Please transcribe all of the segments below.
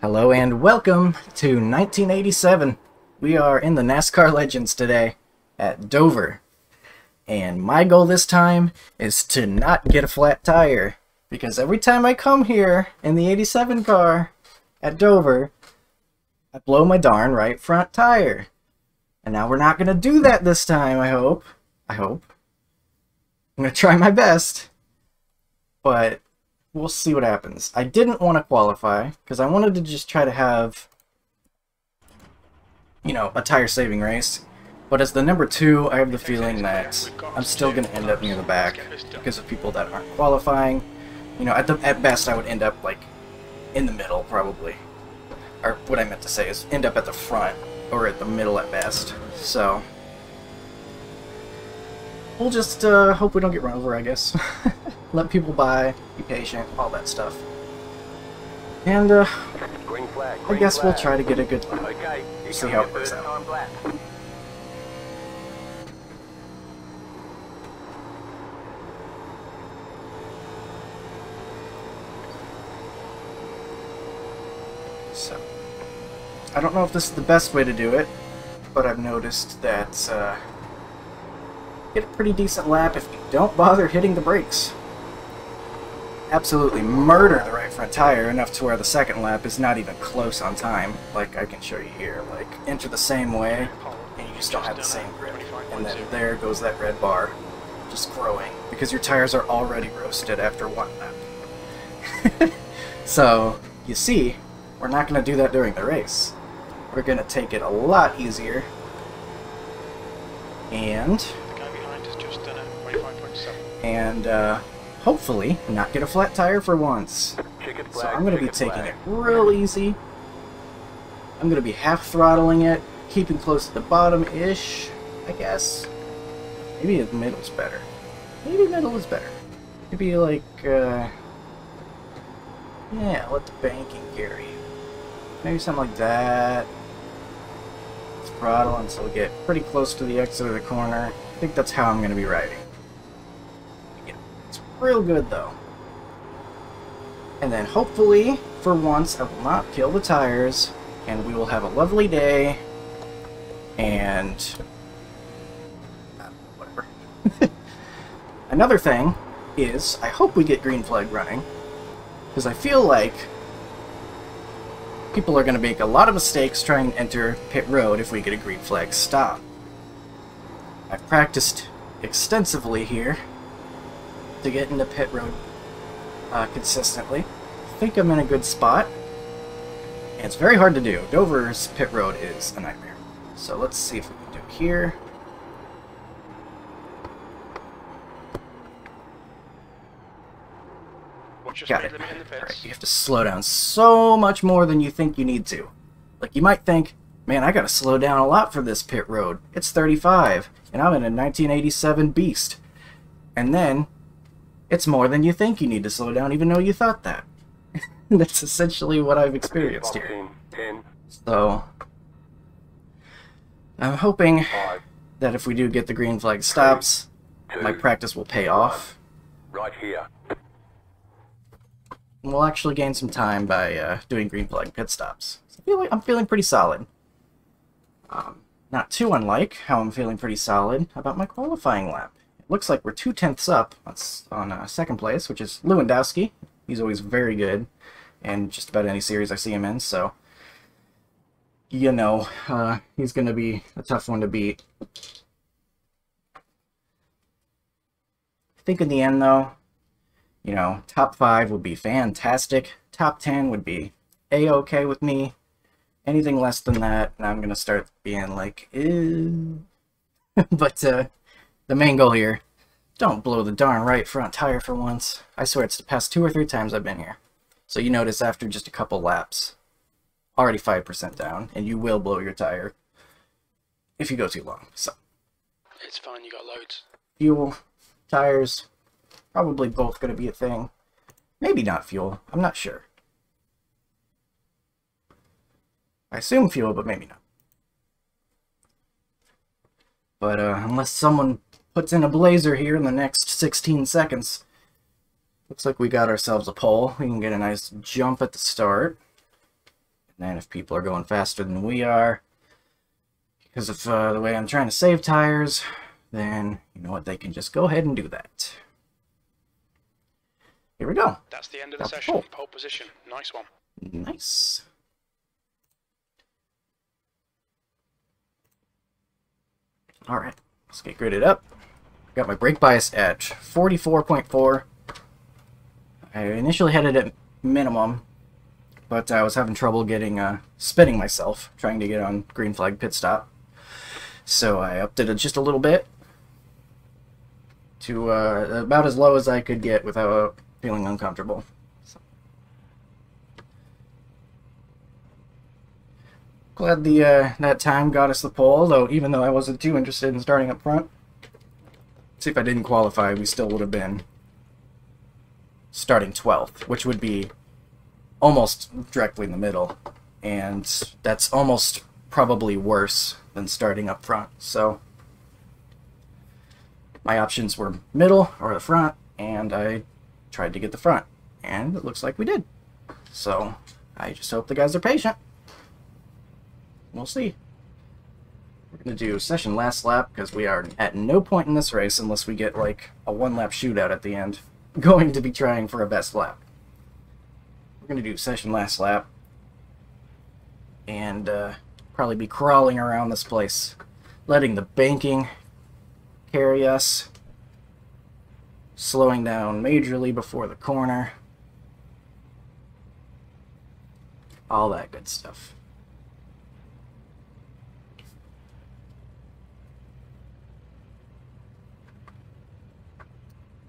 Hello and welcome to 1987. We are in the NASCAR Legends today at Dover. And my goal this time is to not get a flat tire. Because every time I come here in the 87 car at Dover, I blow my darn right front tire. And now we're not going to do that this time, I hope. I hope. I'm going to try my best. But we'll see what happens. I didn't want to qualify because I wanted to just try to have, you know, a tire saving race. But as the number two, I have the feeling that I'm still going to end up near the back because of people that aren't qualifying. You know, at the at best, I would end up like in the middle probably. Or what I meant to say is end up at the front or at the middle at best. So we'll just uh, hope we don't get run over, I guess. Let people buy, be patient, all that stuff. And uh, Green flag, I green guess we'll try to get a good. Okay, See how it works out. So, I don't know if this is the best way to do it, but I've noticed that uh, get a pretty decent lap if you don't bother hitting the brakes. Absolutely murder the right front tire enough to where the second lap is not even close on time, like I can show you here. Like, enter the same way, and you just don't have the same grip. And then there goes that red bar, just growing, because your tires are already roasted after one lap. so, you see, we're not going to do that during the race. We're going to take it a lot easier. And, The guy behind has just done a 25.7. and, uh, hopefully not get a flat tire for once. So I'm going to be taking flag. it real easy. I'm going to be half throttling it, keeping close to the bottom-ish, I guess. Maybe the middle's better. Maybe middle is better. Maybe like, uh... Yeah, let the banking carry. Maybe something like that. Throttle until we get pretty close to the exit of the corner. I think that's how I'm going to be riding. Real good though. And then hopefully, for once, I will not kill the tires, and we will have a lovely day, and... uh, whatever. Another thing is, I hope we get green flag running, because I feel like people are going to make a lot of mistakes trying to enter pit road if we get a green flag stop. I've practiced extensively here to get into pit road uh, consistently. I think I'm in a good spot. And it's very hard to do. Dover's pit road is a nightmare. So let's see if we can do it here. Got it. Alright, you have to slow down so much more than you think you need to. Like, you might think, man, I gotta slow down a lot for this pit road. It's 35, and I'm in a 1987 Beast. And then, it's more than you think you need to slow down, even though you thought that. That's essentially what I've experienced here. So, I'm hoping that if we do get the green flag stops, my practice will pay off. right here. We'll actually gain some time by uh, doing green flag pit stops. So I feel like I'm feeling pretty solid. Um, not too unlike how I'm feeling pretty solid about my qualifying lap. Looks like we're two tenths up on, s- on uh, second place, which is Lewandowski. He's always very good, and just about any series I see him in. So, you know, uh, he's going to be a tough one to beat. I think in the end, though, you know, top five would be fantastic. Top ten would be a-okay with me. Anything less than that, and I'm gonna start being like, ew. but uh, the main goal here, don't blow the darn right front tire for once. I swear it's the past two or three times I've been here. So you notice after just a couple laps, already 5% down, and you will blow your tire if you go too long. So It's fine, you got loads. fuel, tires, probably both going to be a thing. Maybe not fuel. I'm not sure. I assume fuel, but maybe not. But uh, unless someone puts in a blazer here in the next 16 seconds, looks like we got ourselves a pole. We can get a nice jump at the start. And then if people are going faster than we are, because of uh, the way I'm trying to save tires, then you know what, they can just go ahead and do that. Here we go. That's the end of the That's session. cool. Pole position. Nice one. Nice. Alright, let's get gridded up. Got my brake bias at 44.4. I initially had it at minimum, but I was having trouble getting, uh, spinning myself, trying to get on green flag pit stop. So I upped it just a little bit to uh, about as low as I could get without feeling uncomfortable. Glad the uh, that time got us the pole, though. Even though I wasn't too interested in starting up front, see if I didn't qualify, we still would have been starting 12th, which would be almost directly in the middle, and that's almost probably worse than starting up front. So my options were middle or the front, and I tried to get the front, and it looks like we did. So I just hope the guys are patient. We'll see. Going to do session last lap because we are at no point in this race, unless we get like a one lap shootout at the end, going to be trying for a best lap. We're going to do session last lap and uh, probably be crawling around this place, letting the banking carry us, slowing down majorly before the corner, all that good stuff.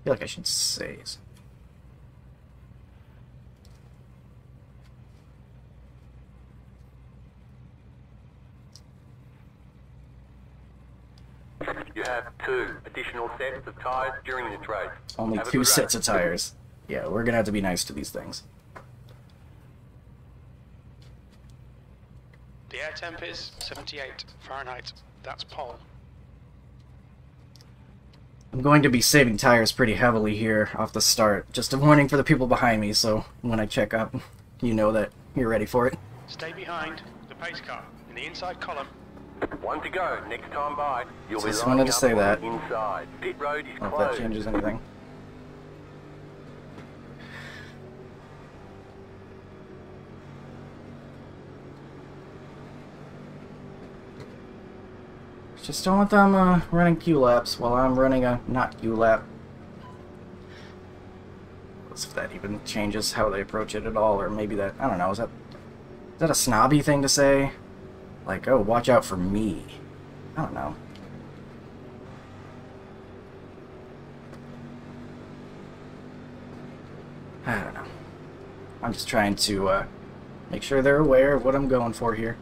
Feel like I should say. something. You have two additional sets of tires during this race. Only Have two sets of tires. Yeah, we're gonna have to be nice to these things. The air temp is 78 Fahrenheit. That's pole. I'm going to be saving tires pretty heavily here off the start. Just a warning for the people behind me, so when I check up, you know that you're ready for it. Stay behind the pace car in the inside column. One to go. Next time by, you'll be Just wanted to up say that. inside. Pit road is I don't if that changes anything. Just don't want them uh, running Q laps while I'm running a not Q lap. Let's see if that even changes how they approach it at all, or maybe that I don't know. Is that is that a snobby thing to say? Like, oh, watch out for me. I don't know. I don't know. I'm just trying to uh, make sure they're aware of what I'm going for here.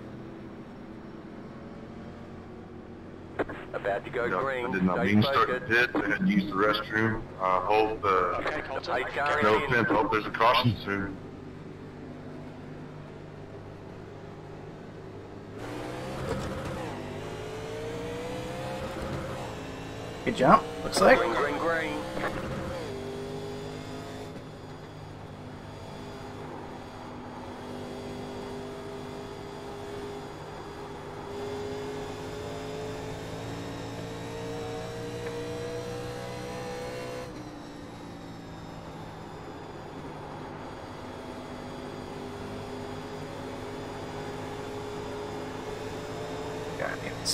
About to go No, green. I did not mean to start the pit. I had to use the restroom. I hope, uh, Okay, Colton. pace car no is offense, hope there's a caution soon. Good jump, looks like. Green, green, green.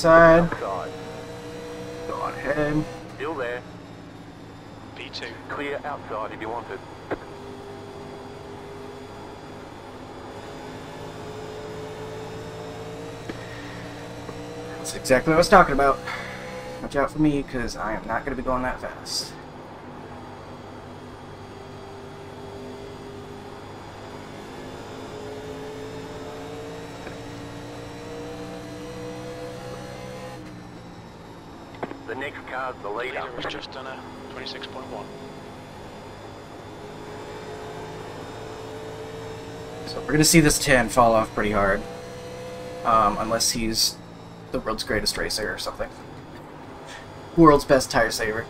Got the inside. Outside. Go on. Still there. P2. Clear outside if you want it. That's exactly what I was talking about. Watch out for me, because I am not going to be going that fast. The next car's the leader. Leader has just done a 26.1. So we're going to see this 10 fall off pretty hard. Um, unless he's the world's greatest racer or something. World's best tire saver.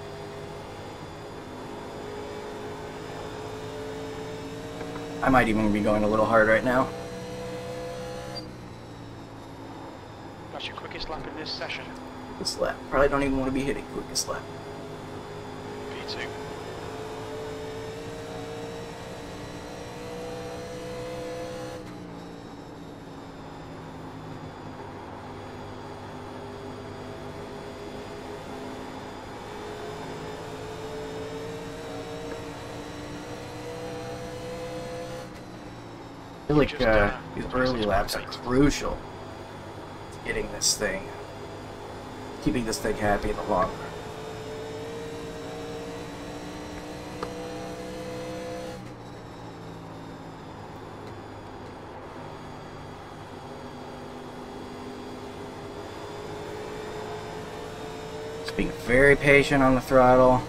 I might even be going a little hard right now. What's your quickest lap in this session? Quickest lap. Probably don't even want to be hitting quickest lap. P2. I feel like uh, uh, these early laps are crucial to getting this thing, keeping this thing happy in the long run. Just being very patient on the throttle.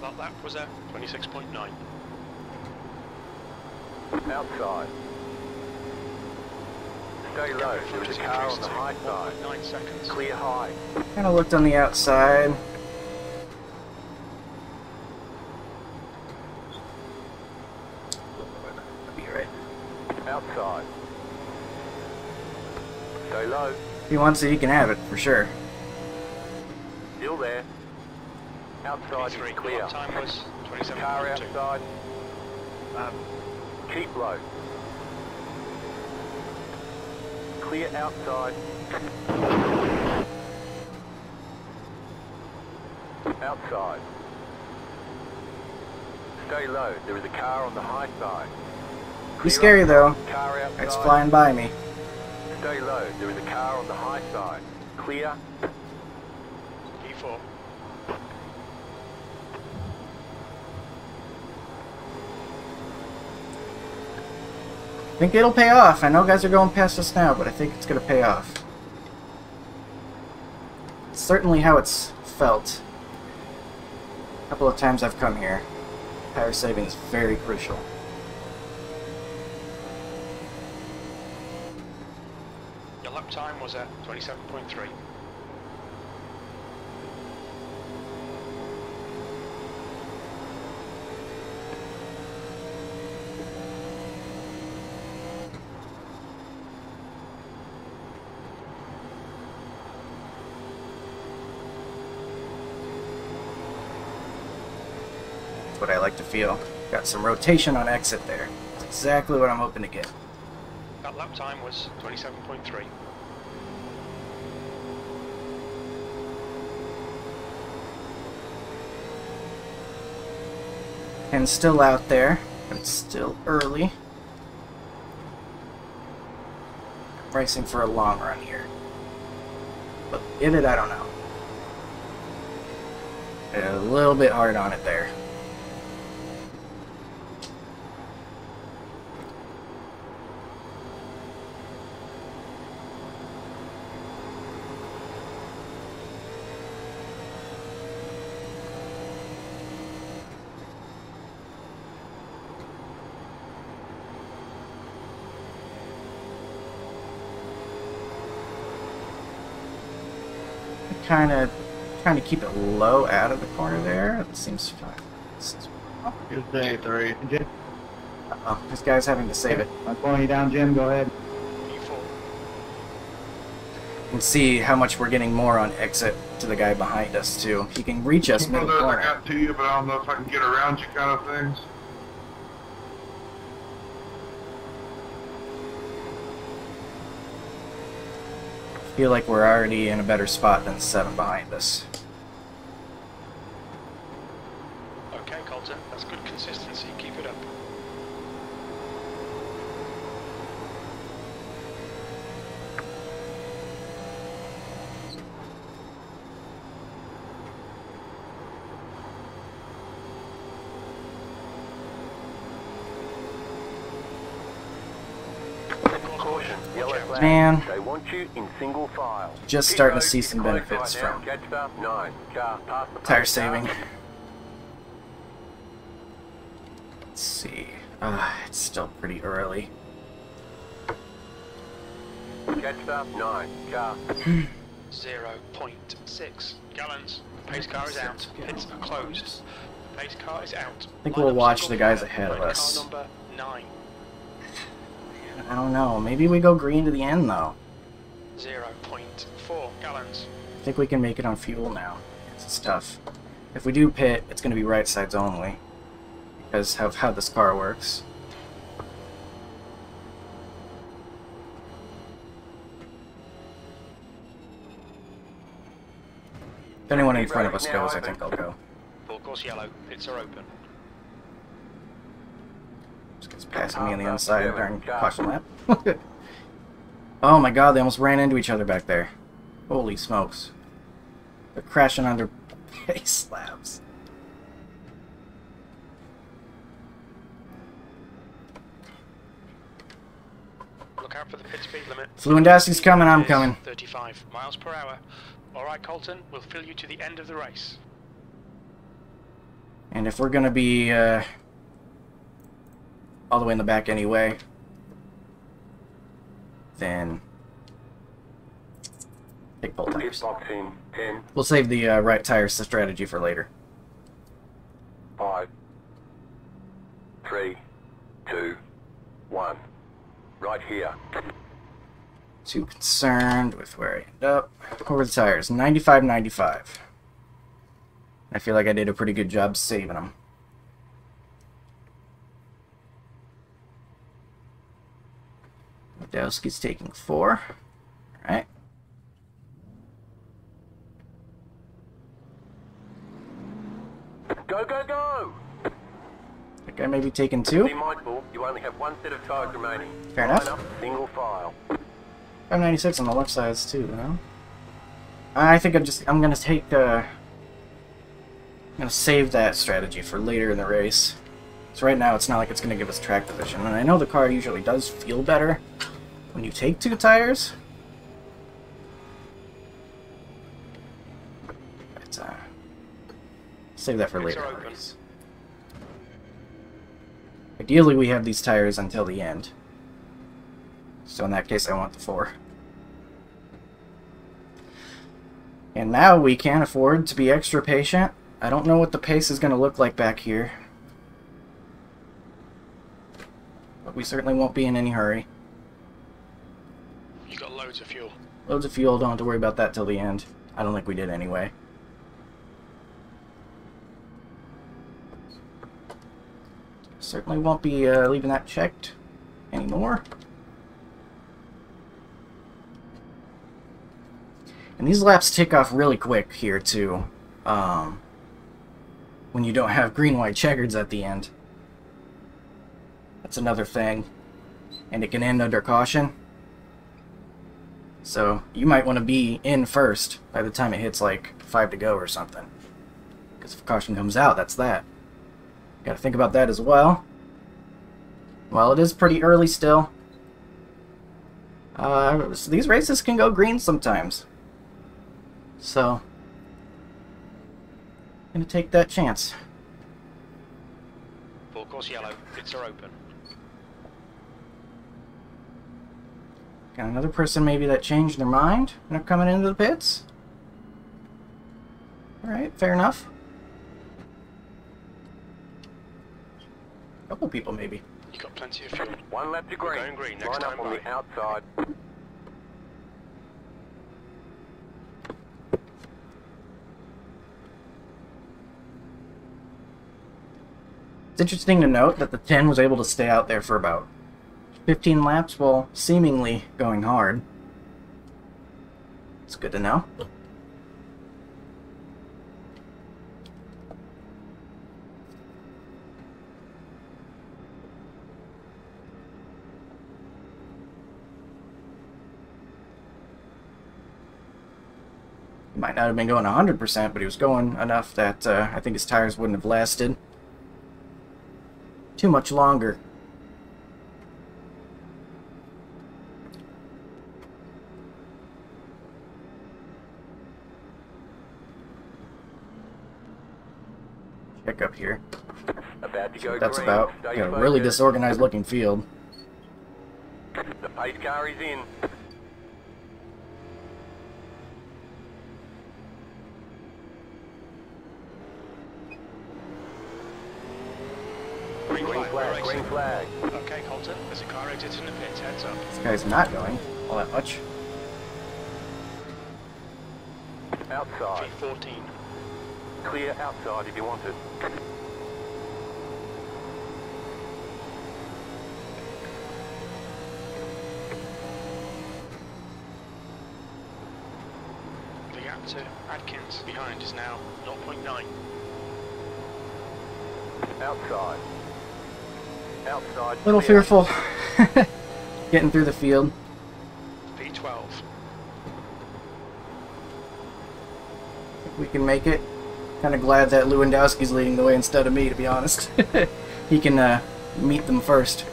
That lap was at 26.9. Outside. Stay low. There is a car on the high side. 9 seconds. Clear high. Kind of looked on the outside. Be right. Outside. Stay low. If he wants it, he can have it for sure. Still there. Outside P3. is clear. Lap time was Car 27.2. outside. Um, keep low. Clear outside. Outside. Stay low. There is a car on the high side. Be scary though. It's flying by me. Stay low. There is a car on the high side. Clear. I think it'll pay off. I know guys are going past us now, but I think it's gonna pay off. It's certainly how it's felt. A couple of times I've come here. Power saving is very crucial. Your lap time was at 27.3. That's what I like to feel. Got some rotation on exit there. That's exactly what I'm hoping to get. That lap time was 27.3. And still out there, it's still early. I'm Racing for a long run here. But in it, I don't know. A little bit hard on it there. Kind of trying to keep it low out of the corner there. It seems fine. This Good day, three. Jim, Oh, this guy's having to save it. I'm pulling you down, Jim. Go ahead. P4. You can see how much we're getting more on exit to the guy behind us too. He can reach us One of middle I got to you, but I don't know if I can get around you kind of things. Feel like we're already in a better spot than seven behind us. Okay, Colton. That's good consistency. Keep it up. Caution. Yellow Watch out. flag. Man. They want you in single file. Just starting to see some benefits from Catch up. Nine. Car past the tire saving. Let's see. Uh, it's still pretty early. Catch up. Nine. Car. 0.6 gallons. Pace car is out. Pits are closed. Pace car is out. I think Line we'll watch the guys ahead of us. Car number 9. I don't know. Maybe we go green to the end though. 0.4 gallons. I think we can make it on fuel now. It's tough. If we do pit, it's going to be right sides only. Because of how this car works. If anyone in front of us goes, I think I'll go. Full course yellow. Pits are open. Just gets passing me on the inside during caution lap. Oh my god, they almost ran into each other back there. Holy smokes. They're crashing under face slabs. Look out for the pit speed limit. Fluendassi's coming, I'm coming. 35 miles per hour. Alright, Colton, we'll fill you to the end of the race. And if we're gonna be uh, all the way in the back anyway, then take both tires. box in 10, We'll save the uh, right tires strategy for later. 5, 3, 2, 1. Right here. Too concerned with where I end up. Were the tires? 95, 95. I feel like I did a pretty good job saving them. Wadowski's taking four. Alright. Go, go, go! That guy may be taking two. Be mindful, you only have one set of tires remaining. Fair enough. up, single file. 596 on the left sides too, though. I think I'm just I'm gonna take uh I'm gonna save that strategy for later in the race. So right now it's not like it's gonna give us track position. And I know the car usually does feel better when you take two tires. But uh save that for later are in the open. race. Ideally we have these tires until the end. So in that case, I want the four. And now we can't afford to be extra patient. I don't know what the pace is going to look like back here. But we certainly won't be in any hurry. You got loads of fuel. Loads of fuel, don't have to worry about that till the end. I don't think we did anyway. Certainly won't be uh, leaving that checked anymore. And these laps tick off really quick here too. Um, when you don't have green white checkers at the end. That's another thing. And it can end under caution. So you might want to be in first by the time it hits like five to go or something. Because if caution comes out, that's that. Got to think about that as well. Well, it is pretty early still. Uh, so these races can go green sometimes. So, gonna take that chance. Full course yellow. Pits are open. Got another person maybe that changed their mind and are coming into the pits. Alright, fair enough. A Couple people maybe. You got plenty of fuel. One lap to green. going green, next Line time up on by. the outside. It's interesting to note that the 10 was able to stay out there for about 15 laps while seemingly going hard. It's good to know. He might not have been going 100%, but he was going enough that uh, I think his tires wouldn't have lasted too much longer. Check up here. About to go That's about Stay got a really disorganized looking field. The pace car is in. Green Green flag. we're flag, green flag. Okay, Colton. There's a car exiting the pit. Heads up. This guy's not going all that much. Outside. V14. Clear outside if you want it. The gap to Adkins behind is now 0.9. Outside. Outside. A little clear. fearful. Getting through the field. V12. we can make it. Kind of glad that Lewandowski's leading the way instead of me, to be honest. he can uh, meet them first.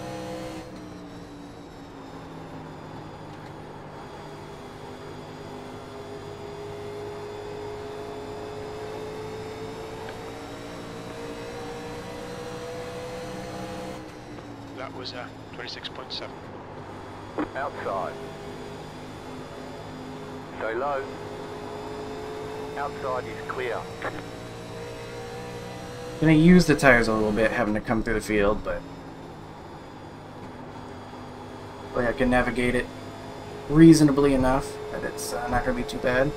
That was uh, 26.7. Outside. Stay low. Outside is clear. Gonna use the tires a little bit, having to come through the field, but I can navigate it reasonably enough that it's uh, not gonna be too bad.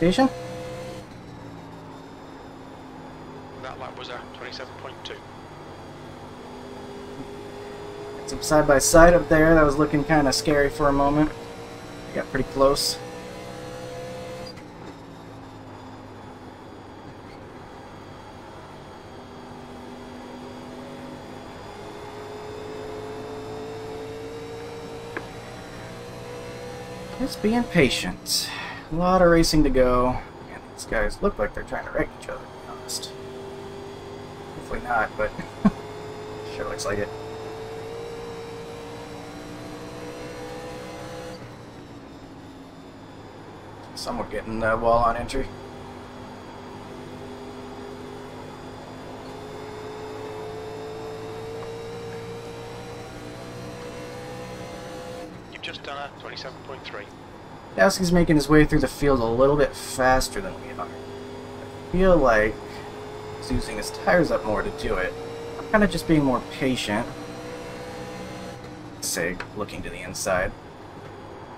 Station? That lap was uh, 27.2. Some side by side up there. That was looking kind of scary for a moment. Got pretty close. Just being patient. A lot of racing to go. And these guys look like they're trying to wreck each other, to be honest. Hopefully not, but sure looks like it. Someone getting the wall on entry. You've just done a 27.3. Dowski's making his way through the field a little bit faster than we are. I feel like he's using his tires up more to do it. I'm kind of just being more patient. Say, looking to the inside.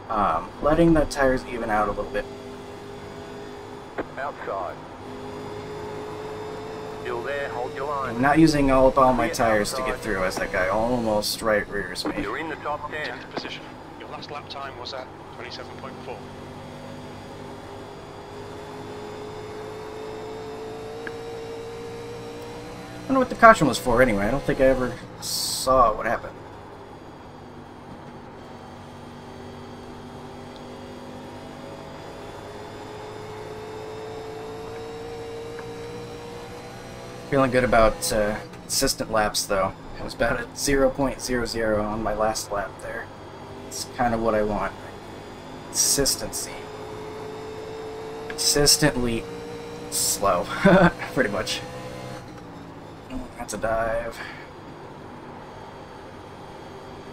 Um, letting the tires even out a little bit. Outside. Still there, hold your line. I'm not using all up all my tires to get through as that guy almost right rears me. You're in the top 10. 10th position. Your last lap time was at 27.4. I wonder what the caution was for anyway. I don't think I ever saw what happened. Feeling good about uh, consistent laps though. I was about at 0.00 on my last lap there. It's kind of what I want. Consistency. Consistently slow, pretty much. That's a dive.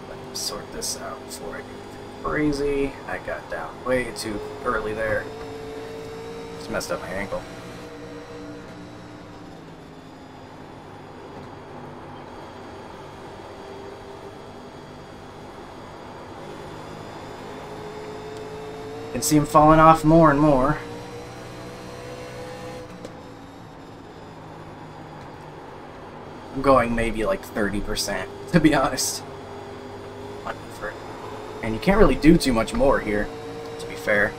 Let me sort this out before I get crazy. I got down way too early there. Just messed up my ankle. Can see him falling off more and more. I'm going maybe like 30%, to be honest. And you can't really do too much more here, to be fair.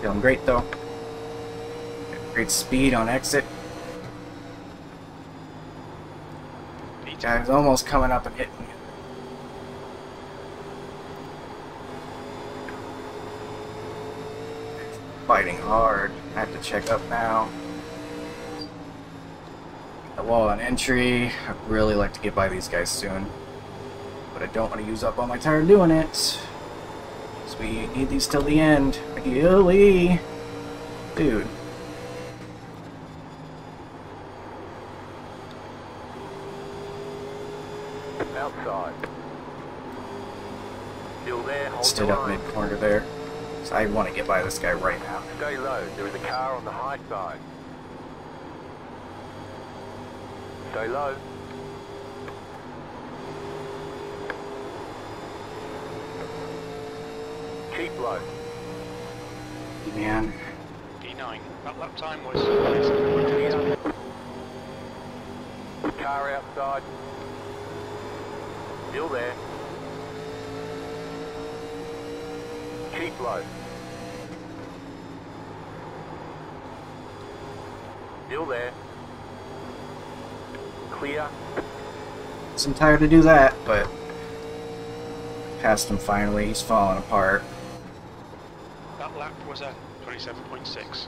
Feeling great though. Great speed on exit. P2. Guys almost coming up and hitting me. Fighting hard. I have to check up now. The wall on entry. I'd really like to get by these guys soon. But I don't want to use up all my time doing it. We need these till the end. Ideally. Dude. Outside. Still there, hold Stood the up line. mid corner there. So I want to get by this guy right now. Stay low, there is a car on the high side. Stay low. Keep low. Man. P9. That lap time was less than 1 Car outside. Still there. Keep low. Still there. Clear. I'm tired to do that, but passed him finally. He's falling apart. Lap was a 27.6.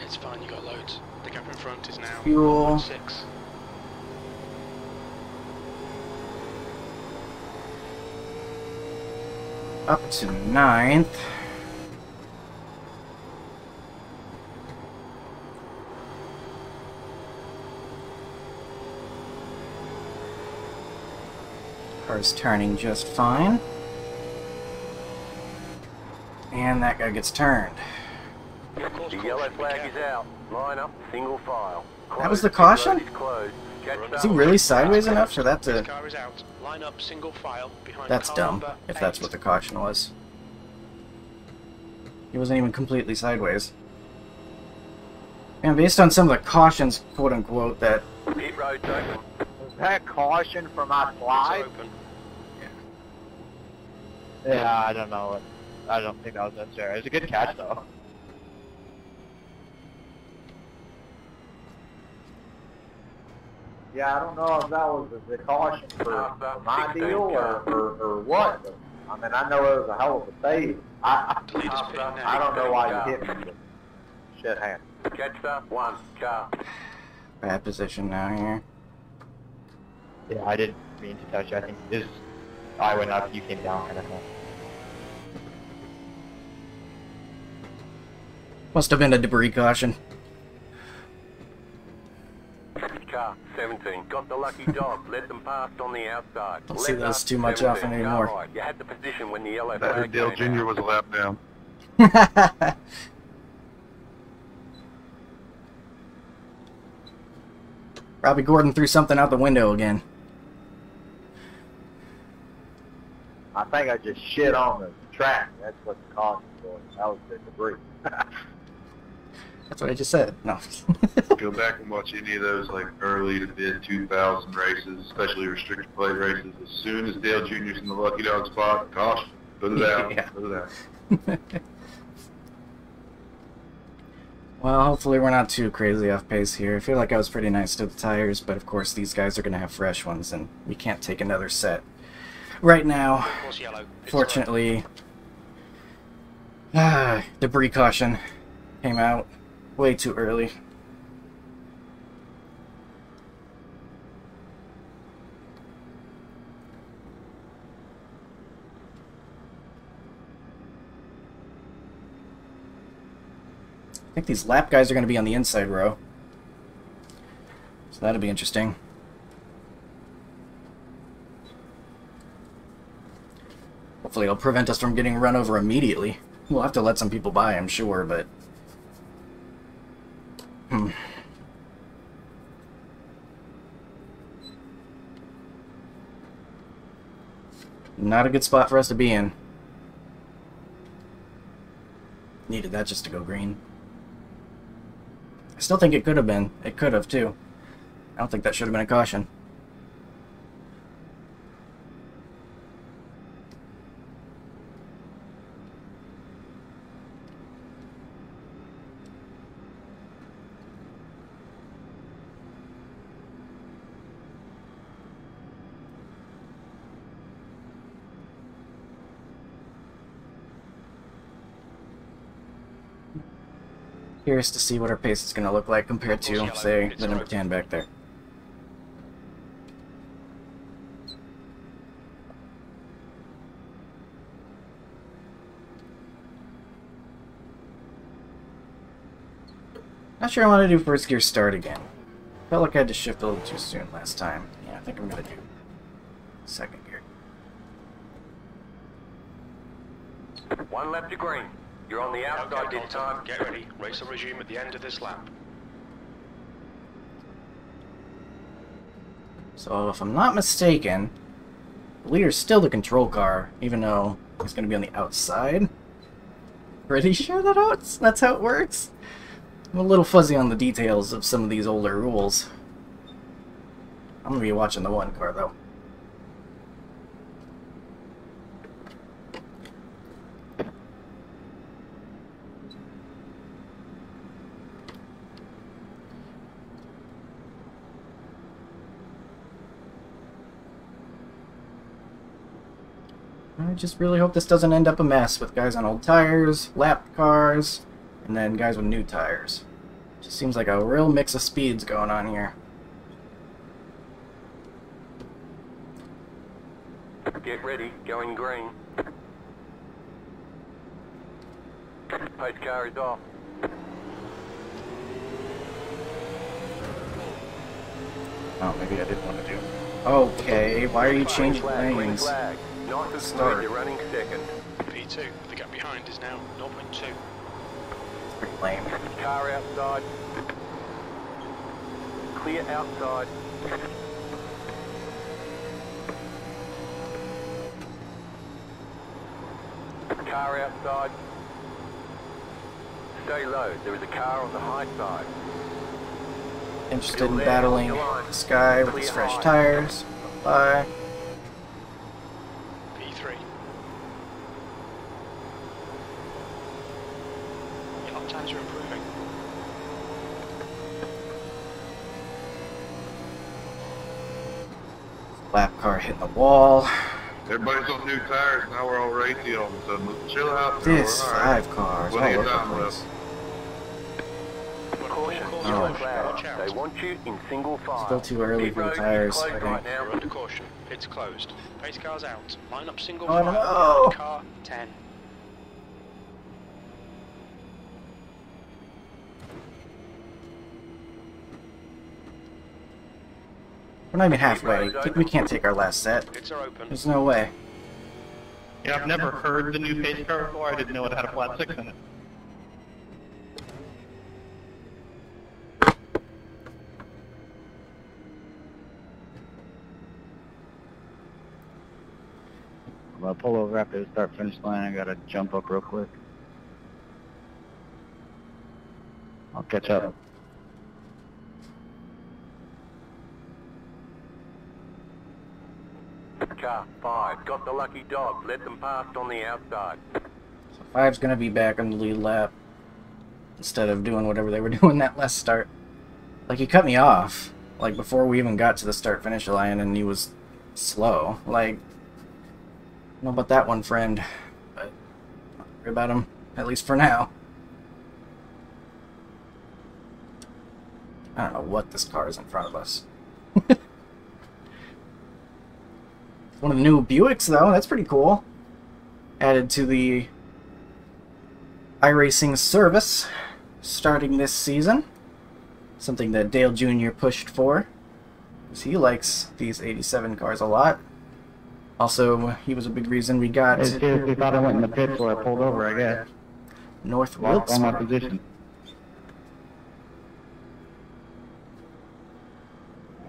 It's fine, you got loads. The gap in front is now Fuel. 6. Up to ninth. Car's turning just fine. And that guy gets turned. The yellow flag is out. Line up, single file. That was the caution? is closed. Catch Is that he really sideways enough for that to... car is out. Line up single file behind That's dumb, if that's what the caution was. He wasn't even completely sideways. And based on some of the cautions, quote unquote, that Pit road's open. Was that caution for my It's slide? Open. Yeah, I don't know. I don't think that was necessary. It was a good catch though. Yeah, I don't know if that was the- the caution for, for my deal or, or, or what. But, I mean, I know it was a hell of a save. I, The I. I don't know why you hit me. but Shit hand. Catch that one. Car. bad position now here. Yeah, I didn't mean to touch you. I think this. I went up, you came down, kind of thing. Must have been a debris caution. Car 17. Got the lucky dog. Let them pass on the outside. Don't see Left those too much 17. often anymore. right. You had the position when the yellow That flag Dale Jr. out. was a lap down. Robby Gordon threw something out the window again. I think I just shit on the track. That's what the caution was. That was the debris. That's what I just said. No. Go back and watch any of those like early to mid 2000 races, especially restrictor plate races. As soon as Dale Jr.'s in the lucky dog spot, caution, put it out, Yeah. put it out. well, hopefully we're not too crazy off pace here. I feel like I was pretty nice to the tires, but of course these guys are going to have fresh ones, and we can't take another set. Right now, Of course, yellow. It's fortunately, ah, debris caution came out way too early. I think these lap guys are going to be on the inside row. So that'll be interesting. Hopefully it'll prevent us from getting run over immediately. We'll have to let some people by, I'm sure, but... Hmm. Not a good spot for us to be in. Needed that just to go green. I still think it could have been. It could have too. I don't think that should have been a caution. Curious to see what our pace is going to look like compared to, say, the number 10 back there. Not sure I want to do first gear start again. Felt like I had to shift a little too soon last time. Yeah, I think I'm going to do second gear. One left to green. You're on the outside Okay, this Dalton, time. get ready. Race will resume at the end of this lap. So if I'm not mistaken, the leader's still the control car, even though he's going to be on the outside. Pretty sure that how that's how it works. I'm a little fuzzy on the details of some of these older rules. I'm going to be watching the one car though. I just really hope this doesn't end up a mess with guys on old tires, lap cars, and then guys with new tires. Just seems like a real mix of speeds going on here. Get ready. Going green. Pace car is off. Oh, maybe I didn't want to do. Okay, why are you changing lanes? Flag. Nice and Start. smooth. You're running second. P2, the gap behind is now 0.2. Pretty lame. Car outside. Clear outside. Car outside. Stay low. There is a car on the high side. Interested in battling this guy with his fresh tires. Bye. P3. Your lap times are improving. Lap car hitting the wall. Everybody's on new tires, now we're all racy all of a sudden. Let's chill out. This We're all right. five cars Plenty all of over time the place. Caution. Caution, Oh. Yellow caution, flag. watch out. They want you in single file. Still too early Pit for the tires, closed I right think. now. You're under caution. Pit's closed. Pace car's out. Line up single Oh, file. no. Car 10. We're not even halfway. We can't take our last set. Pits are open. There's no way. Yeah, I've never heard the new pace car before. I didn't know it had a flat six in it. I'm gonna pull over after the start finish line. I gotta jump up real quick. I'll catch up. Car 5. Got the lucky dog. Let them past on the outside. So five's gonna be back on the lead lap instead of doing whatever they were doing that last start. Like he cut me off, like before we even got to the start finish line, and he was slow. Like, know about that one, friend, but not worry about him at least for now. I don't know what this car is in front of us. One of the new Buicks, though. That's pretty cool. Added to the iRacing service starting this season. Something that Dale Jr. pushed for. 'cause he likes these 87 cars a lot. Also, he was a big reason we got They seriously thought I went in the pit, so I pulled over, I guess. North Lost all my Wilkes. position.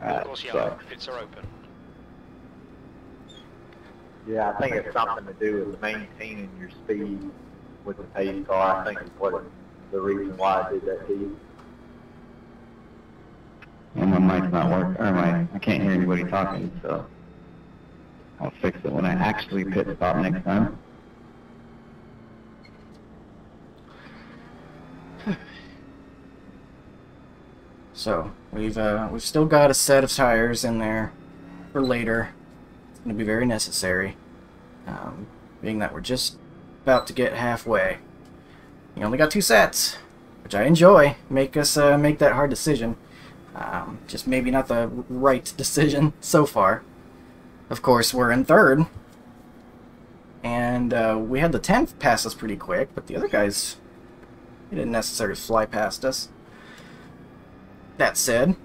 That Course yellow. sucks. Pits are open. Yeah, I think it's something to do with maintaining your speed with the pace car. I think is what the reason why I did that to you. And my mic's not working, or my, I can't hear anybody talking, so I'll fix it when I actually pit stop next time. So we've uh, we've still got a set of tires in there for later. Going to be very necessary, um, being that we're just about to get halfway. You only got two sets, which I enjoy. Make us uh, make that hard decision. Um, just maybe not the right decision so far. Of course, we're in third, and uh, we had the 10th pass us pretty quick, but the other guys he didn't necessarily fly past us. That said,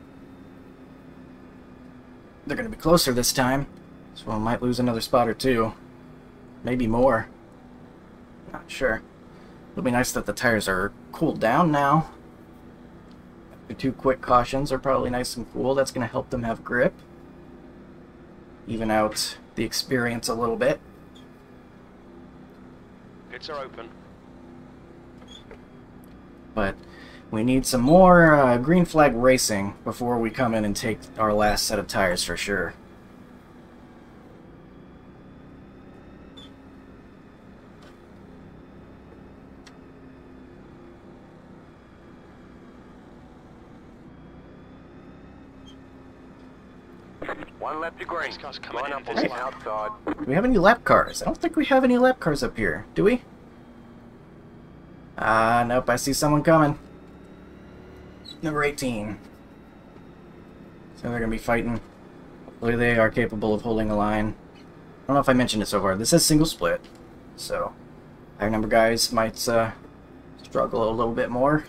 they're going to be closer this time, so I might lose another spot or two. Maybe more. Not sure. It'll be nice that the tires are cooled down now. The two quick cautions are probably nice and cool. That's going to help them have grip. Even out the experience a little bit. Pits are open. But we need some more uh, green flag racing before we come in and take our last set of tires for sure. One lap to green. Coming Line up on this the outside. Do we have any lap cars? I don't think we have any lap cars up here. Do we? Ah, nope. I see someone coming. Number 18. So they're going to be fighting. Hopefully they are capable of holding a line. I don't know if I mentioned it so far. This is single split. So, higher number guys might uh, struggle a little bit more.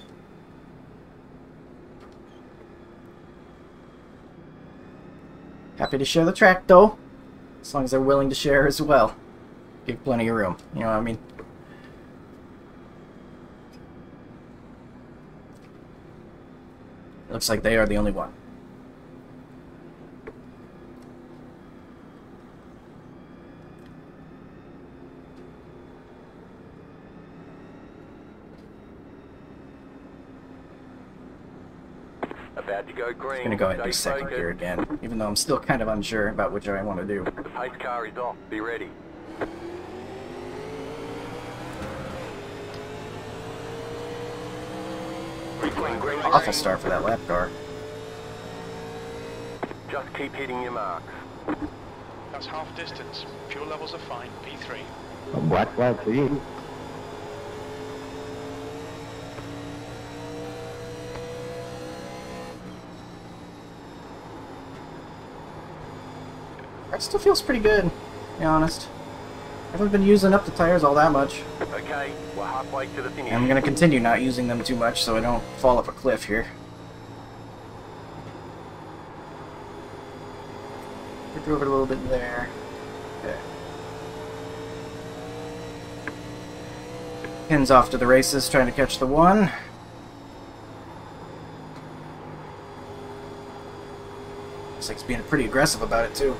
Happy to share the track though. As long as they're willing to share as well. Give plenty of room. You know what I mean? Looks like they are the only one. About to go green. I'm gonna go ahead and do second gear again, even though I'm still kind of unsure about which I want to do. The pace car is off. Be ready. Green, green, Awful start for that lap car. Just keep hitting your marks. That's half distance. Fuel levels are fine. P3. A black flag That still feels pretty good, to be honest. I haven't been using up the tires all that much. Okay, we're halfway to the finish. I'm gonna continue not using them too much so I don't fall off a cliff here. Get over a little bit there. Okay. Pins off to the races, trying to catch the one. Looks like he's being pretty aggressive about it too.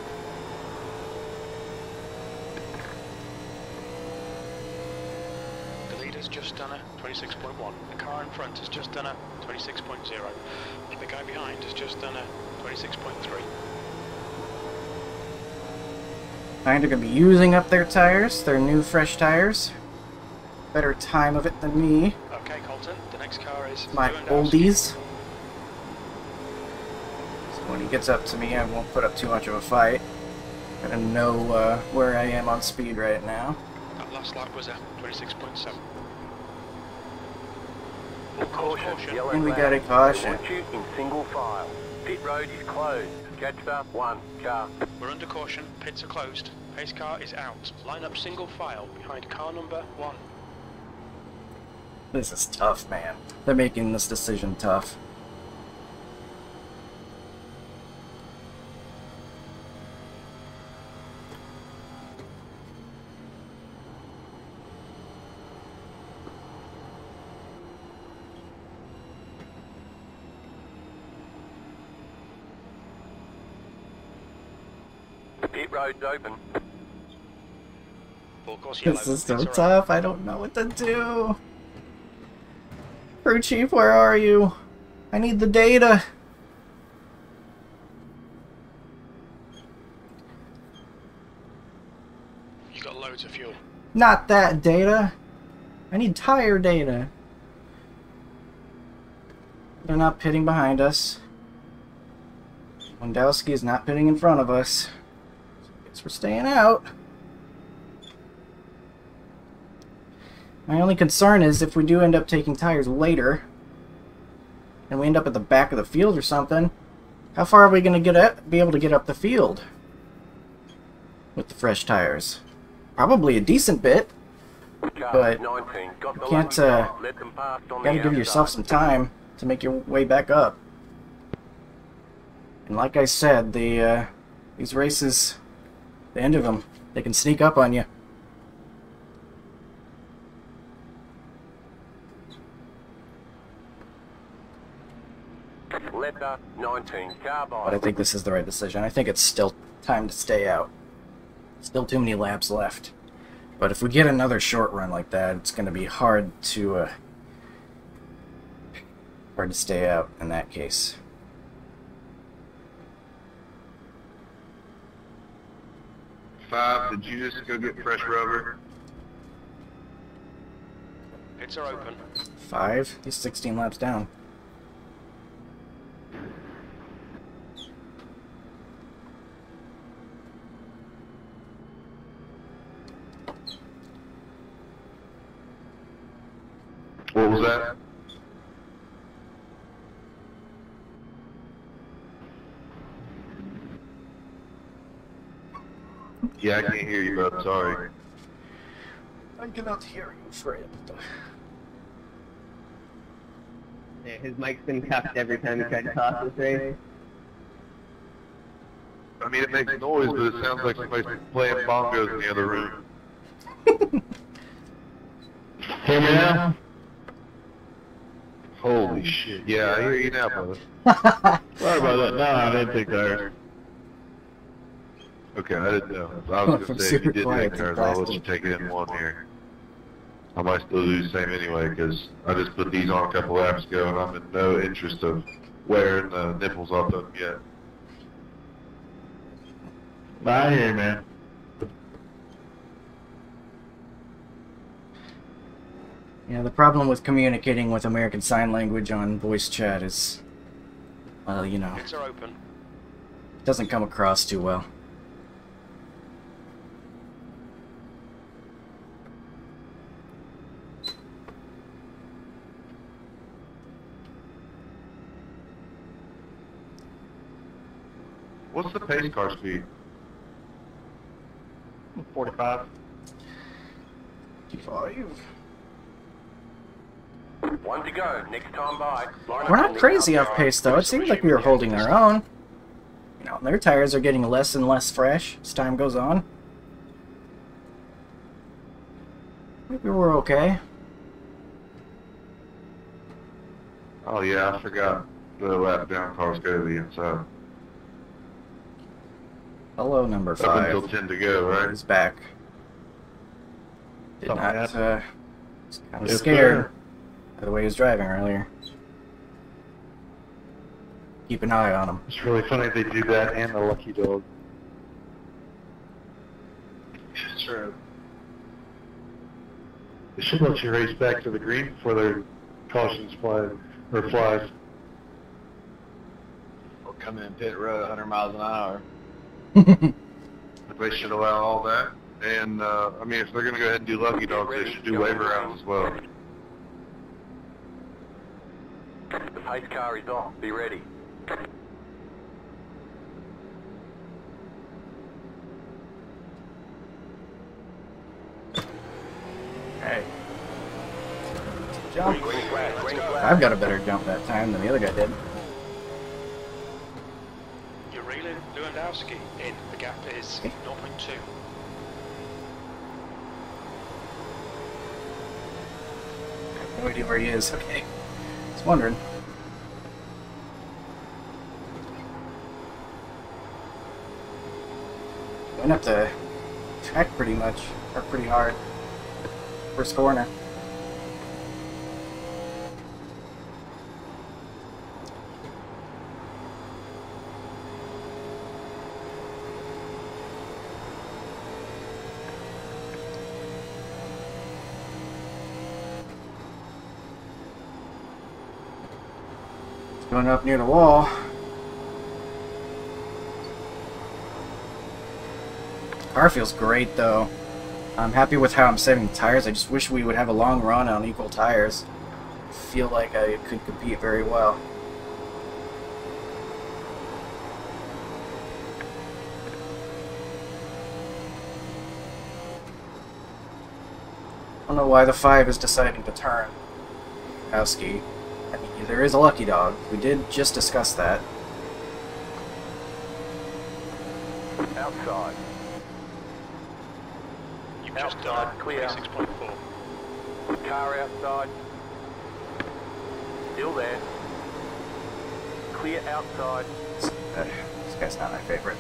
The leader's just done a 26.1. The car in front has just done a 26.0. The guy behind has just done a 26.3. Kinda gonna be using up their tires, their new fresh tires. Better time of it than me. Okay, Colton, the next car is My oldies. So when he gets up to me, I won't put up too much of a fight. Gotta know uh, where I am on speed right now. That last lap was a 26.7. Caution, Caution. yellow And we flag. got a caution. You in single file. Pit road is closed. Catch up one car. We're under caution. Pits are closed. Pace car is out. Line up single file behind car number one. This is tough, man. They're making this decision tough. Pit road's open. This is so tough. I don't know what to do. Crew chief, where are you? I need the data. You got loads of fuel. Not that data. I need tire data. They're not pitting behind us. Wendowski is not pitting in front of us. So I guess we're staying out. My only concern is if we do end up taking tires later, and we end up at the back of the field or something, how far are we going to get up, be able to get up the field with the fresh tires? Probably a decent bit. But you can't, uh, gotta give yourself some time to make your way back up. And like I said, the uh, these races, the end of them, they can sneak up on you. Letter 19, car But I think this is the right decision. I think it's still time to stay out. Still too many laps left. But if we get another short run like that, it's going to be hard to uh, hard to stay out in that case. Five, did you just go get fresh rubber? Pits are open. Five. He's 16 laps down. What was that? Yeah, I can't hear you, bud. Sorry. I cannot hear you, Fred. Yeah, his mic's been cuffed every time he tried to talk this race. I mean, it makes noise, but it sounds like somebody's playing bongos in the other room. Hear me now? Holy shit. Yeah, I hear you now, brother. Sorry about that. No, I didn't take tires. Okay, I didn't know. I was gonna say, if you did quiet take to ours, I'll let you take it in one here. I might still do the same anyway, because I just put these on a couple laps ago, and I'm in no interest of wearing the nipples off of them yet. I hear man. Yeah, the problem with communicating with American Sign Language on voice chat is, well, you know, are open. it doesn't come across too well. What's the pace car speed? 45. Five. One to go. Next time by. Line We're not crazy off pace though. It seems like we were holding our own. You know, their tires are getting less and less fresh as time goes on. Maybe we're okay. Oh yeah, I forgot. The lap down cars go to the inside. Hello, number five. Up five. until 10 to go, right? He's back. Did Something not. like. Uh, kind of scared sir. By the way he was driving earlier. Keep an eye on him. It's really funny they do that and the lucky dog. True. They should let you race back to the green before their cautions fly or flies. Or come in pit road 100 miles an hour. They should allow all that. And uh, I mean, if they're gonna go ahead and do lucky dogs, they should do waiver rounds as well. The pace car is off. Be ready. Hey. Jump. Green flag. Green flag. I've got a better jump that time than the other guy did. You're reeling Lewandowski in. The gap is 0.2. No idea where he is. Okay. Wondering. Went up the track pretty much, or pretty hard. First corner. Going up near the wall. Car feels great though. I'm happy with how I'm saving tires. I just wish we would have a long run on equal tires. I feel like I could compete very well. I don't know why the 5 is deciding to turn. Kowski. I mean, there is a lucky dog. We did just discuss that. Outside. You've just done Outside, clear. 26.4. Car outside. Still there. Clear outside. Uh, this guy's not my favorite.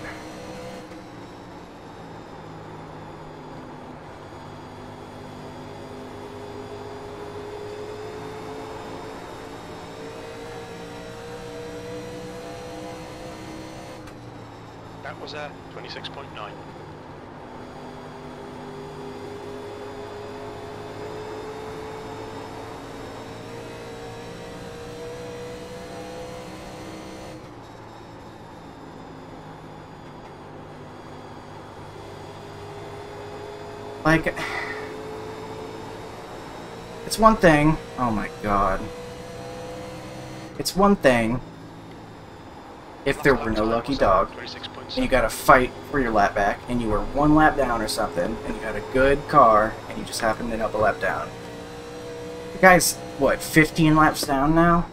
That was a 26.9. Like, it's one thing. Oh my god. It's one thing if there were no lucky dog and you got to fight for your lap back and you were one lap down or something and you had a good car and you just happened to end up a lap down. The guy's, what, 15 laps down now?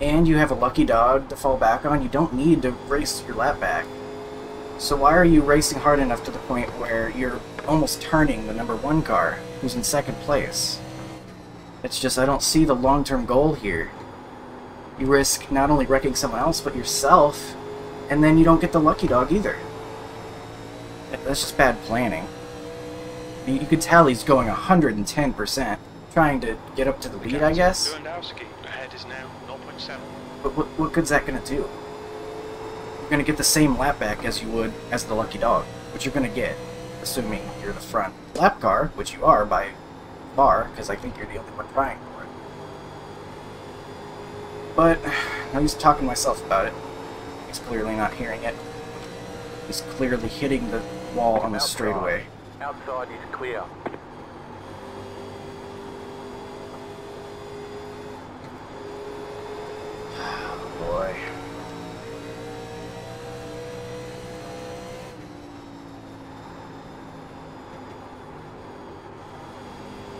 And you have a lucky dog to fall back on, you don't need to race your lap back. So why are you racing hard enough to the point where you're almost turning the number one car, who's in second place? It's just, I don't see the long-term goal here. You risk not only wrecking someone else, but yourself, and then you don't get the lucky dog either. That's just bad planning. You could tell he's going 110%, trying to get up to the lead, I guess. Ahead is now But what, what good's that gonna do? You're gonna get the same lap back as you would as the lucky dog, which you're gonna get, assuming you're the front lap car, which you are by far, because I think you're the only one trying. But I'm just talking to myself about it. He's clearly not hearing it. He's clearly hitting the wall on the straightaway. Outside is clear. Boy.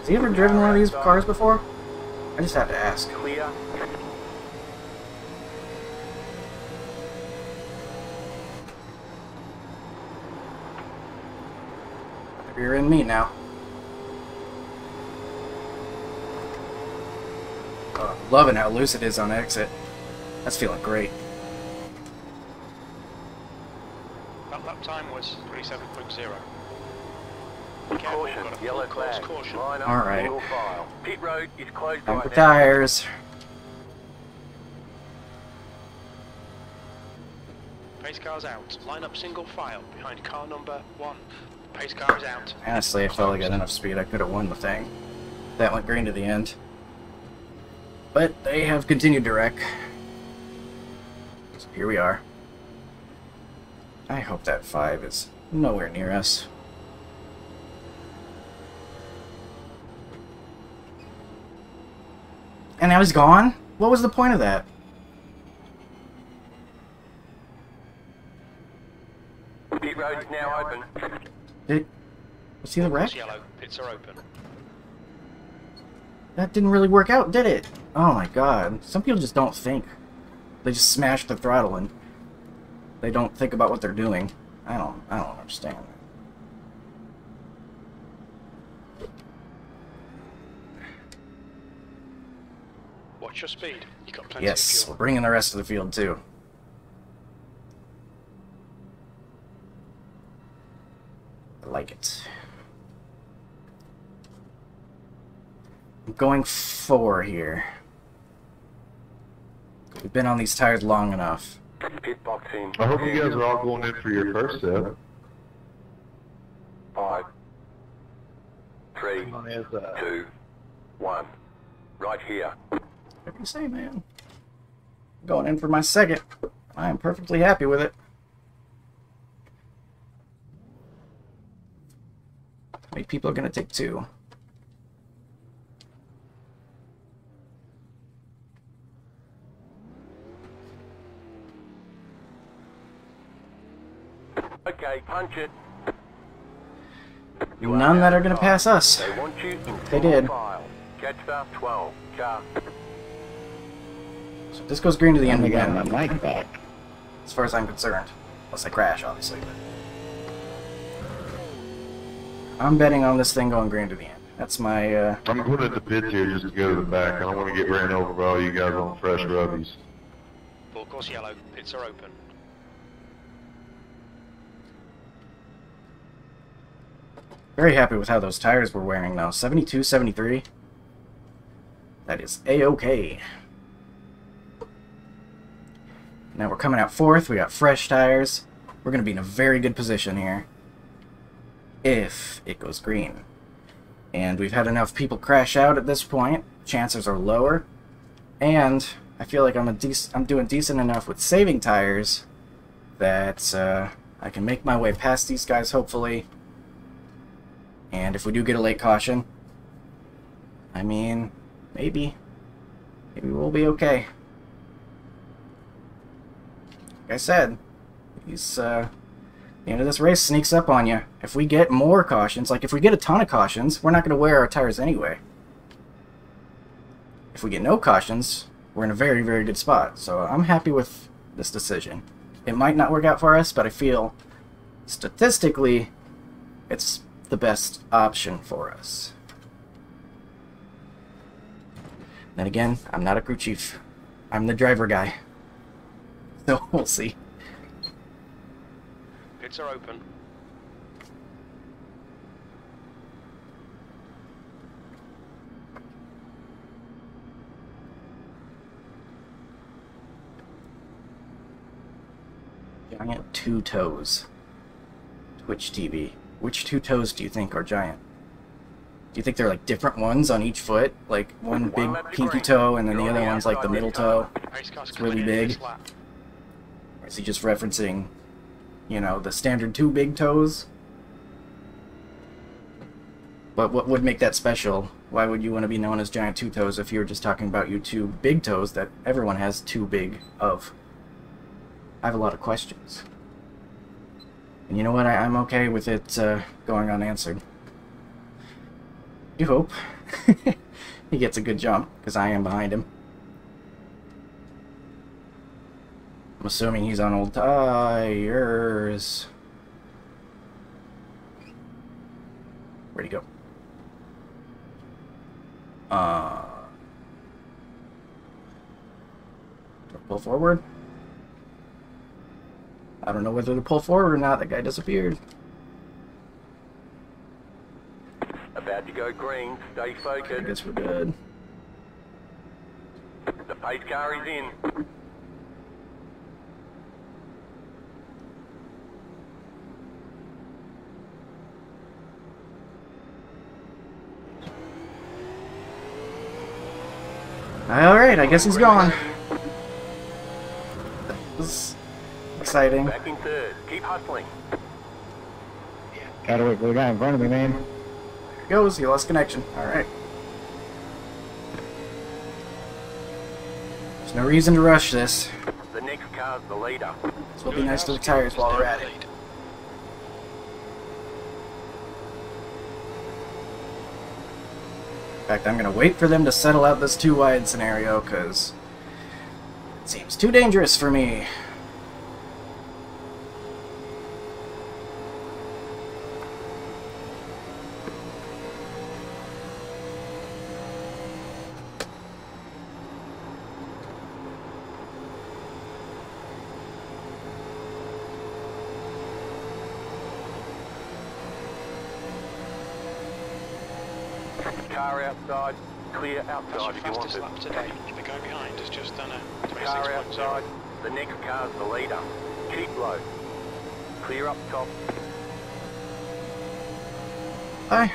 Has he ever driven one of these cars before? I just have to ask. Clear. You're in me now. Oh, loving how loose it is on exit. That's feeling great. That lap time was 27.0. Caution. Yellow full flag. caution. Line up All right. single file. Pit road is closed Time right for now. tires. Pace car's out. Line up single file behind car number one. Pace car is out. Honestly, I felt like I had enough speed. I could have won the thing. That went green to the end. But they have continued to wreck. So here we are. I hope that 5 is nowhere near us. And now he's gone? What was the point of that? Pit road is now open. Did, was see the wreck? Yellow. Pits are open. That didn't really work out, did it? Oh my god. Some people just don't think. They just smash the throttle and they don't think about what they're doing. I don't I don't understand. Watch your speed. You got plenty Yes, we're bringing the rest of the field too. I like it. I'm going four here. We've been on these tires long enough. Pit. I hope you guys are all going in for your first set. Five. Three. There's, uh, Two. One. Right here. What do you say, man? Going in for my second. I am perfectly happy with it. How many people are going to take two? Okay, punch it. None that are going to pass us. They want you in They did. file. Catch 12. Car. So this goes green to the end I got again, my mic back. as far as I'm concerned. Unless I crash, obviously. But I'm betting on this thing going green to the end. That's my, uh, I'm going at the pits here just to go to the back. I don't want to get ran over by all you guys on fresh rubbies. Full course yellow. Pits are open. very happy with how those tires were wearing though. 72, 73. That is A-okay. Now we're coming out fourth. We got fresh tires. We're going to be in a very good position here. If it goes green. And we've had enough people crash out at this point. Chances are lower. And I feel like I'm a dec I'm doing decent enough with saving tires that uh, I can make my way past these guys hopefully. And if we do get a late caution, I mean, maybe. Maybe we'll be okay. Like I said, these, uh, end of this race sneaks up on you. If we get more cautions, like if we get a ton of cautions, we're not going to wear our tires anyway. If we get no cautions, we're in a very, very good spot. So I'm happy with this decision. It might not work out for us, but I feel statistically it's the best option for us. Then again, I'm not a crew chief. I'm the driver guy. So we'll see. Are open. Giant two toes. Twitch TV. Which two toes do you think are giant? Do you think they're like different ones on each foot? Like one big pinky toe and then the other one's like the middle toe? It's really big. Or is he just referencing, you know, the standard two big toes? But what would make that special? Why would you want to be known as giant two toes if you were just talking about your two big toes that everyone has two big of? I have a lot of questions. And you know what? I, I'm okay with it uh, going unanswered. You hope. he gets a good jump, because I am behind him. I'm assuming he's on old tires. Where'd he go? Uh. Pull forward? I don't know whether to pull forward or not. That guy disappeared. About to go green. Stay focused. I guess we're good. The pace car is in. Alright, I guess he's gone. That was exciting. Back in third. Keep hustling. Gotta wait for the guy in front of me, man. There he goes. He lost connection. Alright. There's no reason to rush this. The next car's the leader. This will be nice to the tires while we're at it. Fact, I'm going to wait for them to settle out this too wide scenario, because it seems too dangerous for me. if you want to. lap today. The guy behind has just done a 26.0. Car outside. The next car's the leader. Keep low. Clear up top. Hi.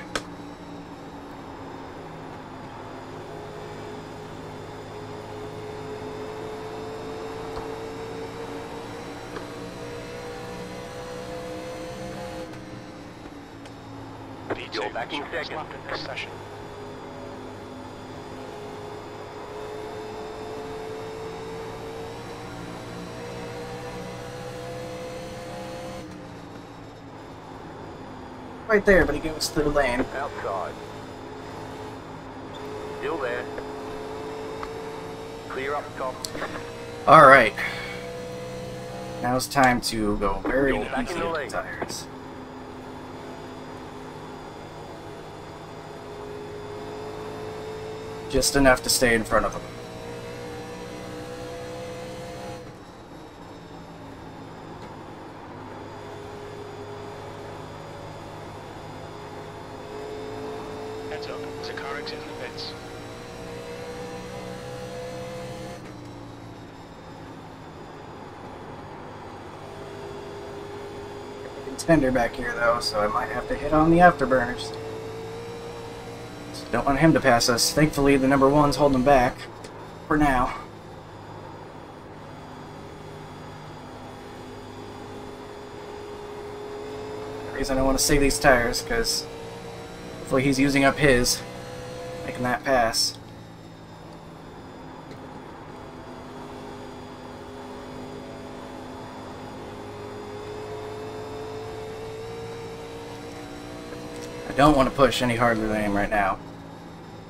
You're second. This session. Right there, but he goes through the lane. Outside. Still there. Clear up top. Alright. Now it's time to go very You're back easy in on the lane. tires. Just enough to stay in front of them. Heads up, there's a car exiting the pits. Contender back here though, so I might have to hit on the afterburners. Just don't want him to pass us. Thankfully, the number one's holding back. For now. The reason I want to save these tires, because hopefully he's using up his, making that pass. Don't want to push any harder than him right now,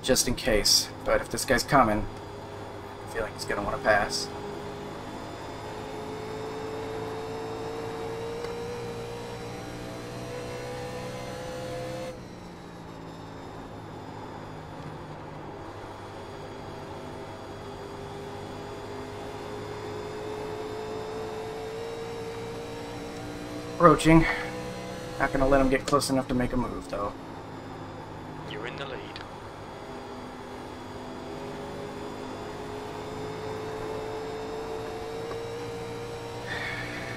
just in case. But if this guy's coming, I feel like he's going to want to pass. Approaching. Not gonna let him get close enough to make a move, though. You're in the lead.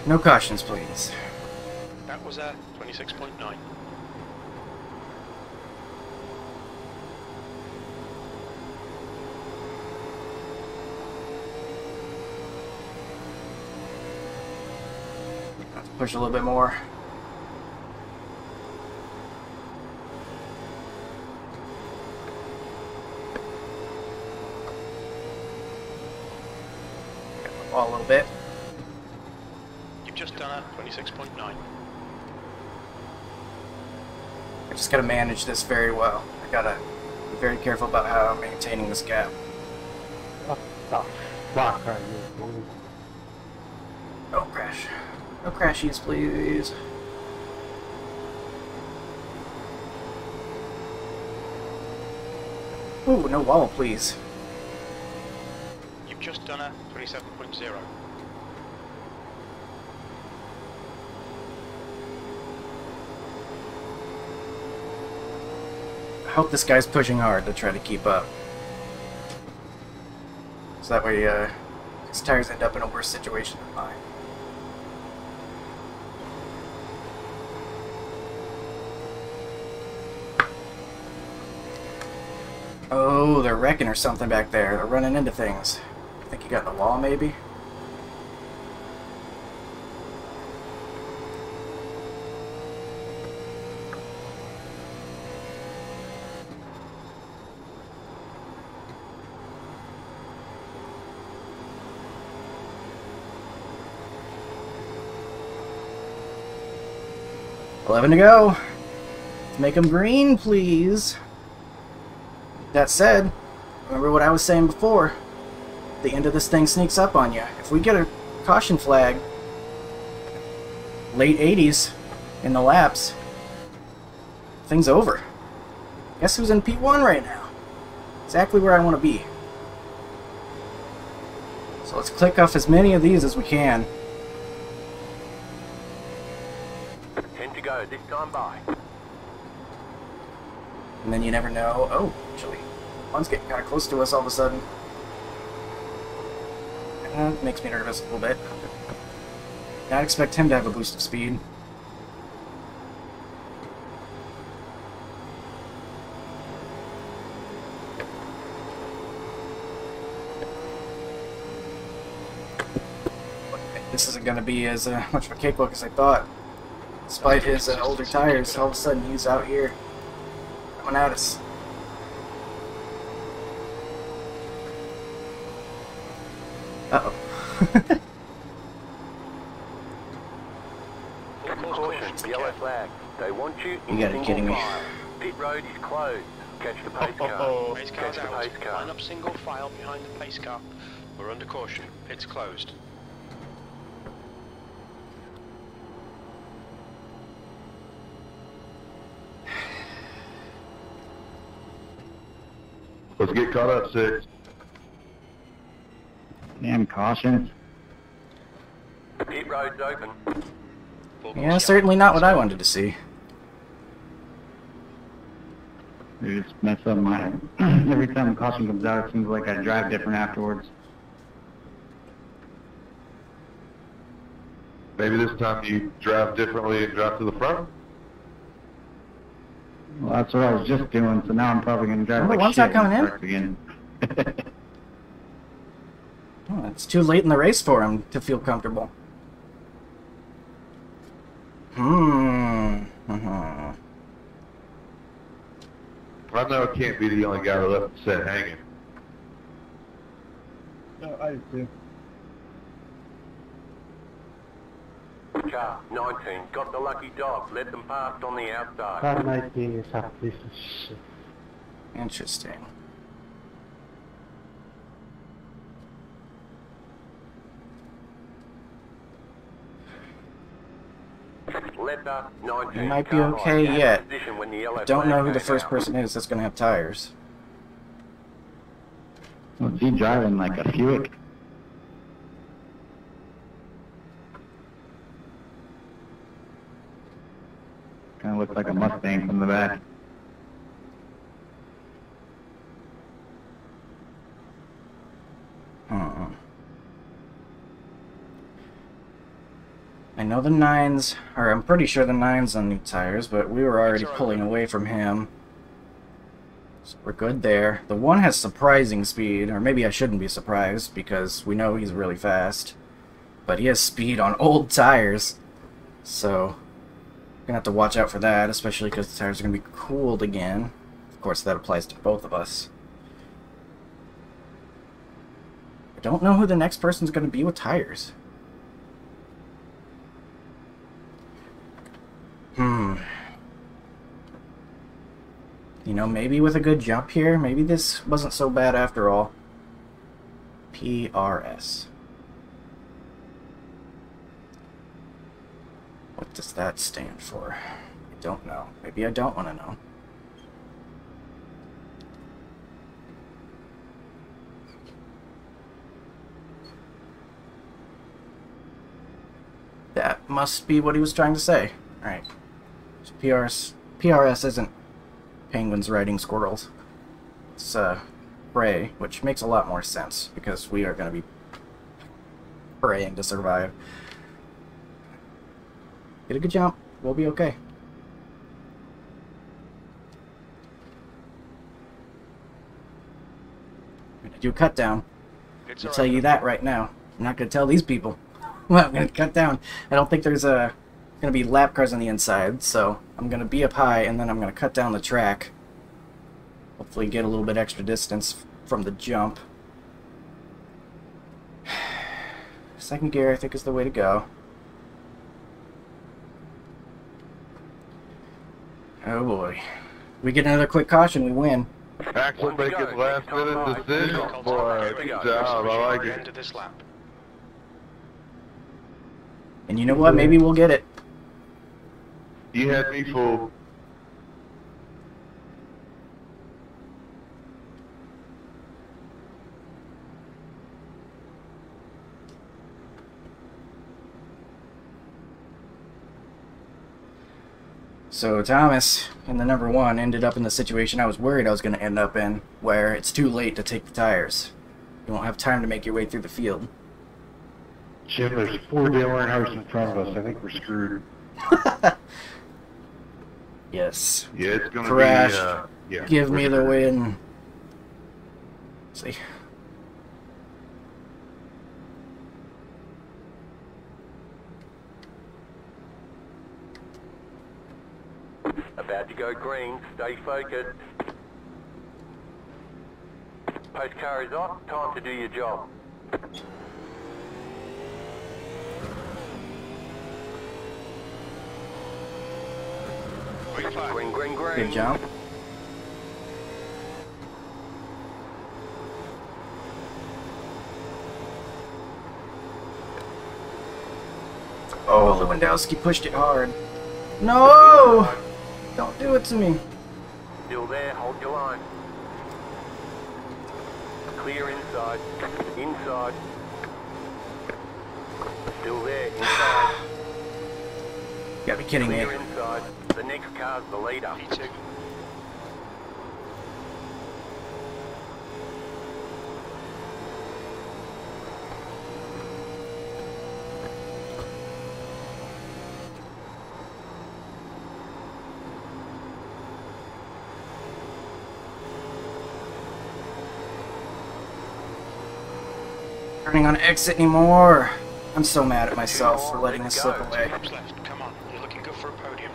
No cautions, please. That was a 26.9. Have to push a little bit more. Got the a little bit. You've just done a 26.9. I just gotta manage this very well. I gotta be very careful about how I'm maintaining this gap. What the fuck are you doing? Don't crash. No crashies, please. Ooh, no wall, please. Just done a 27.0. I hope this guy's pushing hard to try to keep up. So that way, uh, his tires end up in a worse situation than mine. Oh, they're wrecking or something back there. They're running into things. Think got the wall, maybe? Eleven to go. Let's make them green, please. That said, remember what I was saying before. The end of this thing sneaks up on you. If we get a caution flag, late 80s in the laps, thing's over. Guess who's in P1 right now? Exactly where I want to be. So let's click off as many of these as we can. Ten to go. This time by. And then you never know. Oh, actually, one's getting kind of close to us all of a sudden. Makes me nervous a little bit. Not expect him to have a boost of speed. This isn't going to be as uh, much of a cakewalk as I thought. Despite his uh, older tires, all of a sudden he's out here coming at us. Caution, yellow flag. They want you You in gotta be single kidding me. file. Pit road is closed. Catch the pace car. Oh, pace car's Catch the pace car. Line up single file behind the pace car. We're under caution. Pit's closed. Let's get caught up, six. Damn caution. Pit road's open. Full course Yeah, certainly not what I wanted to see. They just mess up my... Every time a caution comes out, it seems like I drive different afterwards. Maybe this time you drive differently and drive to the front? Well, that's what I was just doing, so now I'm probably gonna drive Oh, like one's shit not coming in? again. Oh, it's too late in the race for him to feel comfortable. Hmm. Mhm. I know it can't be the only guy that left the set hanging. No, I do. Car 19. Got the lucky dog. Let them past on the outside. Car 19 is a piece of shit. Interesting. Letter 19. You might be okay yet. Position when the yellow Don't know who the first person is that's going to have tires. Was he driving like a Buick? Kinda looks like a Mustang from the back. Hmm. I know the nines, or I'm pretty sure the nines on new tires, but we were already pulling away from him. So we're good there. The one has surprising speed, or maybe I shouldn't be surprised because we know he's really fast. But he has speed on old tires, so gonna have to watch out for that, especially because the tires are gonna be cooled again. Of course, that applies to both of us. I don't know who the next person's gonna be with tires. Hmm. You know, maybe with a good jump here, maybe this wasn't so bad after all. PRS. What does that stand for? I don't know. Maybe I don't want to know. That must be what he was trying to say. Alright. So PRS, PRS isn't penguins riding squirrels. It's uh, prey, which makes a lot more sense because we are going to be praying to survive. Get a good jump. We'll be okay. I'm gonna do a cut down. It's I'll all tell right. you that right now. I'm not gonna tell these people. Well, I'm gonna cut down. I don't think there's a gonna be lap cars on the inside, so I'm gonna be up high and then I'm gonna cut down the track. Hopefully get a little bit extra distance from the jump. Second gear I think is the way to go. Oh boy. We get another quick caution, we win. Axel making last minute decisions, boy. Good job. I like it. of this lap. And you know what? Maybe we'll get it. You had me fooled. So Thomas, in the number one, ended up in the situation I was worried I was going to end up in, where it's too late to take the tires. You won't have time to make your way through the field. Jim, there's four Dale Earnhardt in front of us. I think we're screwed. Yes. Yeah, it's gonna Crash. be. Uh, yeah. Give me the we're- win. see. About to go green. Stay focused. Post car is off. Time to do your job. Green. Green, green. Good jump. Oh, Lewandowski pushed it hard. No! Don't do it to me. Still there. Hold your line. Clear inside. Inside. Still there. Inside. You gotta be kidding me. Inside. The next car's the leader. P2. Turning on exit anymore. I'm so mad at myself for letting this slip away. Laps left. Come on. You're looking good for a podium.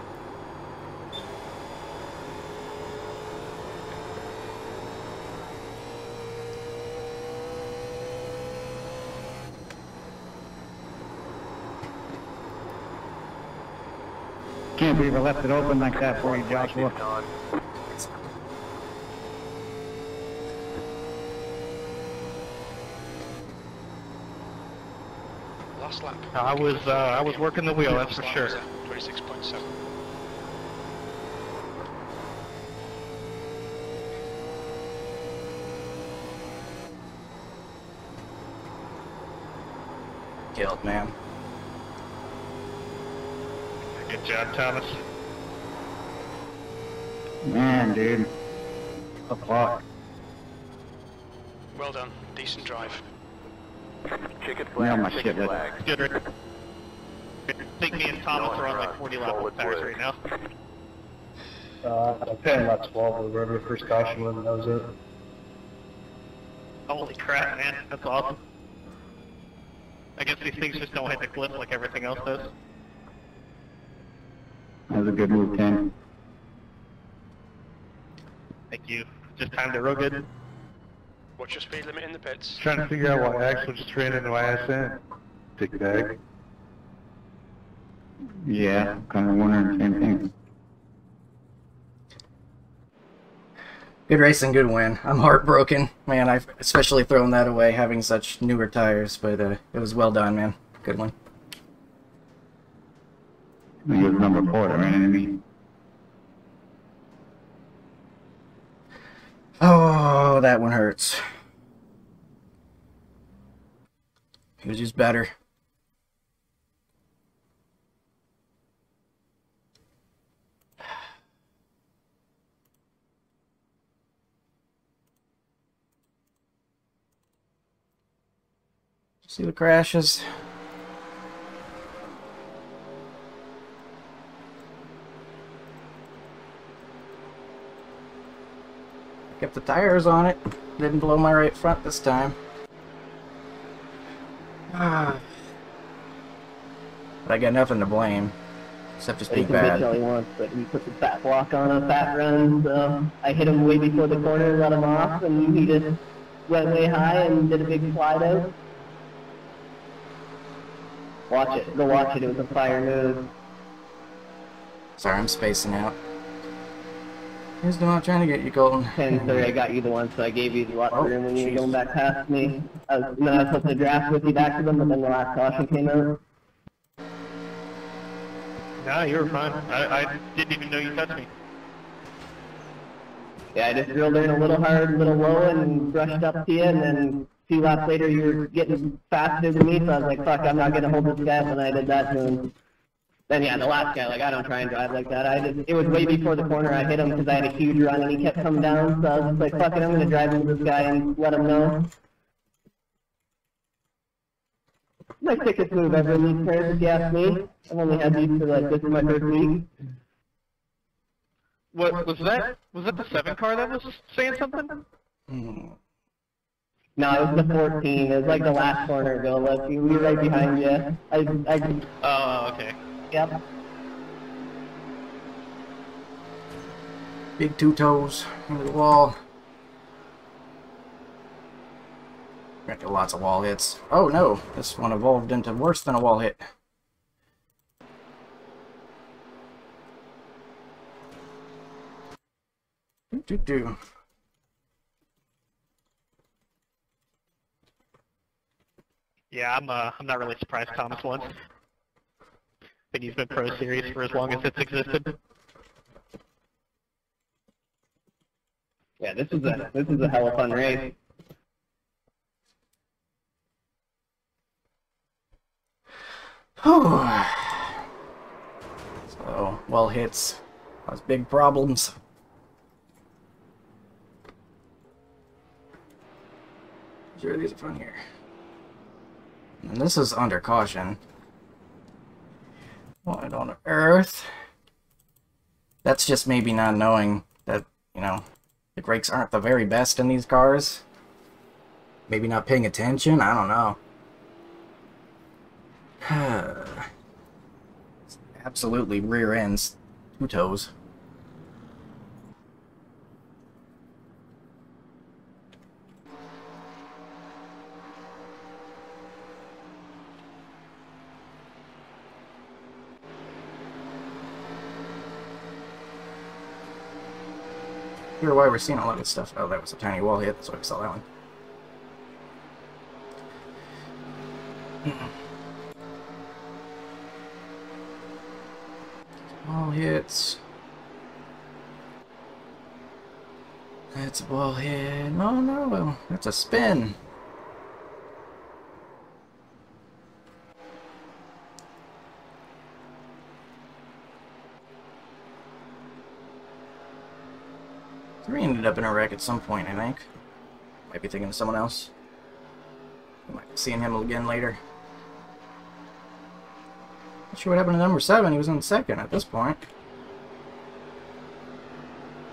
Can't believe I left it open like that for you, Joshua. Last lap. I was, uh, I was working the wheel, that's for sure. 26.7. Killed, man. Good job, Thomas. Man, dude. A clock. Well done. Decent drive. Chicken Yeah, flag. my shit, that- flag. Good, Rick. I think me and Thomas are on like 40 lap Solid tires work. right now. Uh, I'm paying about 12 or whatever the first caution was, and that was it. Holy crap, man. That's awesome. I guess these things just don't hit the cliff like everything else does. That was a good move, Ken. Thank you. Just timed it real good. What's your speed limit in the pits? Trying to figure out why Axel just ran into my ass in. Dick bag. Yeah, kind of wondering the same thing. Good race and good win. I'm heartbroken, man. I've especially thrown that away having such newer tires, but uh, it was well done, man. Good one. He was number four that ran. Oh, that one hurts. He was just better. See the crashes. Kept the tires on it. Didn't blow my right front this time. Ah. But I got nothing to blame. Except just He being can bitch all bad. he wants, but he put the fat block on a fat run, so I hit him way before the corner, let him off, and he just went way high and did a big slide out. Watch it. Go watch it. It was a fire move. Sorry, I'm spacing out. Here's the not trying to get you, Colton. And sorry, I got you the one, so I gave you the lots Oh, room when you were going back past me. I was, and then I was supposed to draft with you back to them, but then the last caution came out. Nah, you were fine. I, I didn't even know you touched me. Yeah, I just drilled in a little hard, a little low, and brushed up to you, and then a few laps later you were getting faster than me, so I was like, fuck, I'm not gonna hold this guy and I did that to him. Then yeah, the last guy, like, I don't try and drive like that. I just, it was way before the corner I hit him because I had a huge run and he kept coming down, so I was just like, fuck it, I'm gonna drive into this guy and let him know. My sickest move ever in these turns, if you ask me. I've only had these for like, this is my first week. What was that? Was that the seven car that was saying something? Hmm. No, it was the 14. It was like the last corner go. Look, we were right behind you. I, I, Oh, okay. Yep. Big two toes into the wall. Got lots of wall hits. Oh no, this one evolved into worse than a wall hit. Do do do. Yeah, I'm uh, I'm not really surprised Thomas won. Been he's been Pro Series for as long as it's existed. Yeah, this is a this is a hell of a fun race. so, well hits. Cause big problems. Sure, these are fun here. And this is under caution. What on earth? That's just maybe not knowing that, you know, the brakes aren't the very best in these cars. Maybe not paying attention, I don't know. Absolutely rear ends, two toes. Here, why we're seeing a lot of stuff. Oh, that was a tiny wall hit, that's why we saw that one. Mm-hmm. All hits. That's a ball hit. No, no, that's a spin. Three ended up in a wreck at some point, I think. Might be thinking of someone else. We might be seeing him again later. Not sure what happened to number seven. He was in second at this point.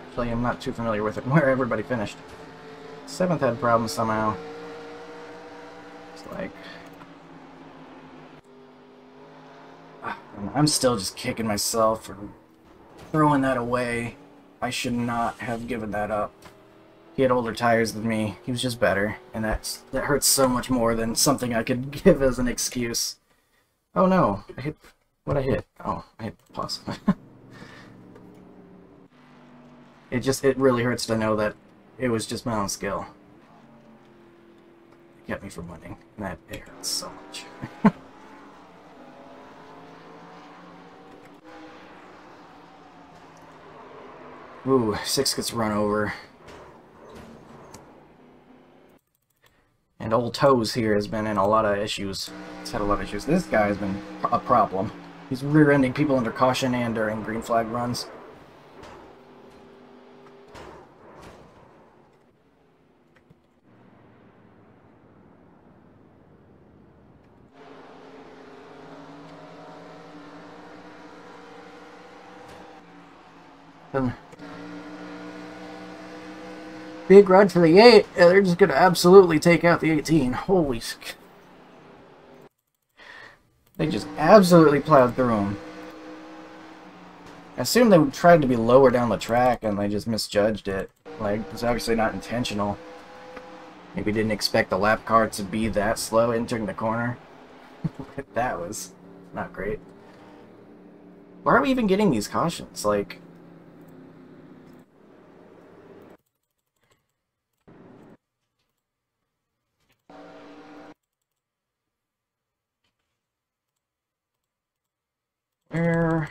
Actually, I'm not too familiar with it, where everybody finished. Seventh had problems somehow. It's like... I'm still just kicking myself for throwing that away. I should not have given that up. He had older tires than me. He was just better, and that's that hurts so much more than something I could give as an excuse. Oh no, I hit what I hit. Oh, I hit pause. it just it really hurts to know that it was just my own skill. It kept me from winning, and that it hurts so much. Ooh, six gets run over. And old Toes here has been in a lot of issues. He's had a lot of issues. This guy has been a problem. He's rear-ending people under caution and during green flag runs. Um, big run for the 8. Yeah, they're just going to absolutely take out the 18. Holy... sk. They just absolutely plowed through them. I assume they tried to be lower down the track and they just misjudged it. Like, it's obviously not intentional. Maybe didn't expect the lap car to be that slow entering the corner. that was not great. Why are we even getting these cautions? Like... Where...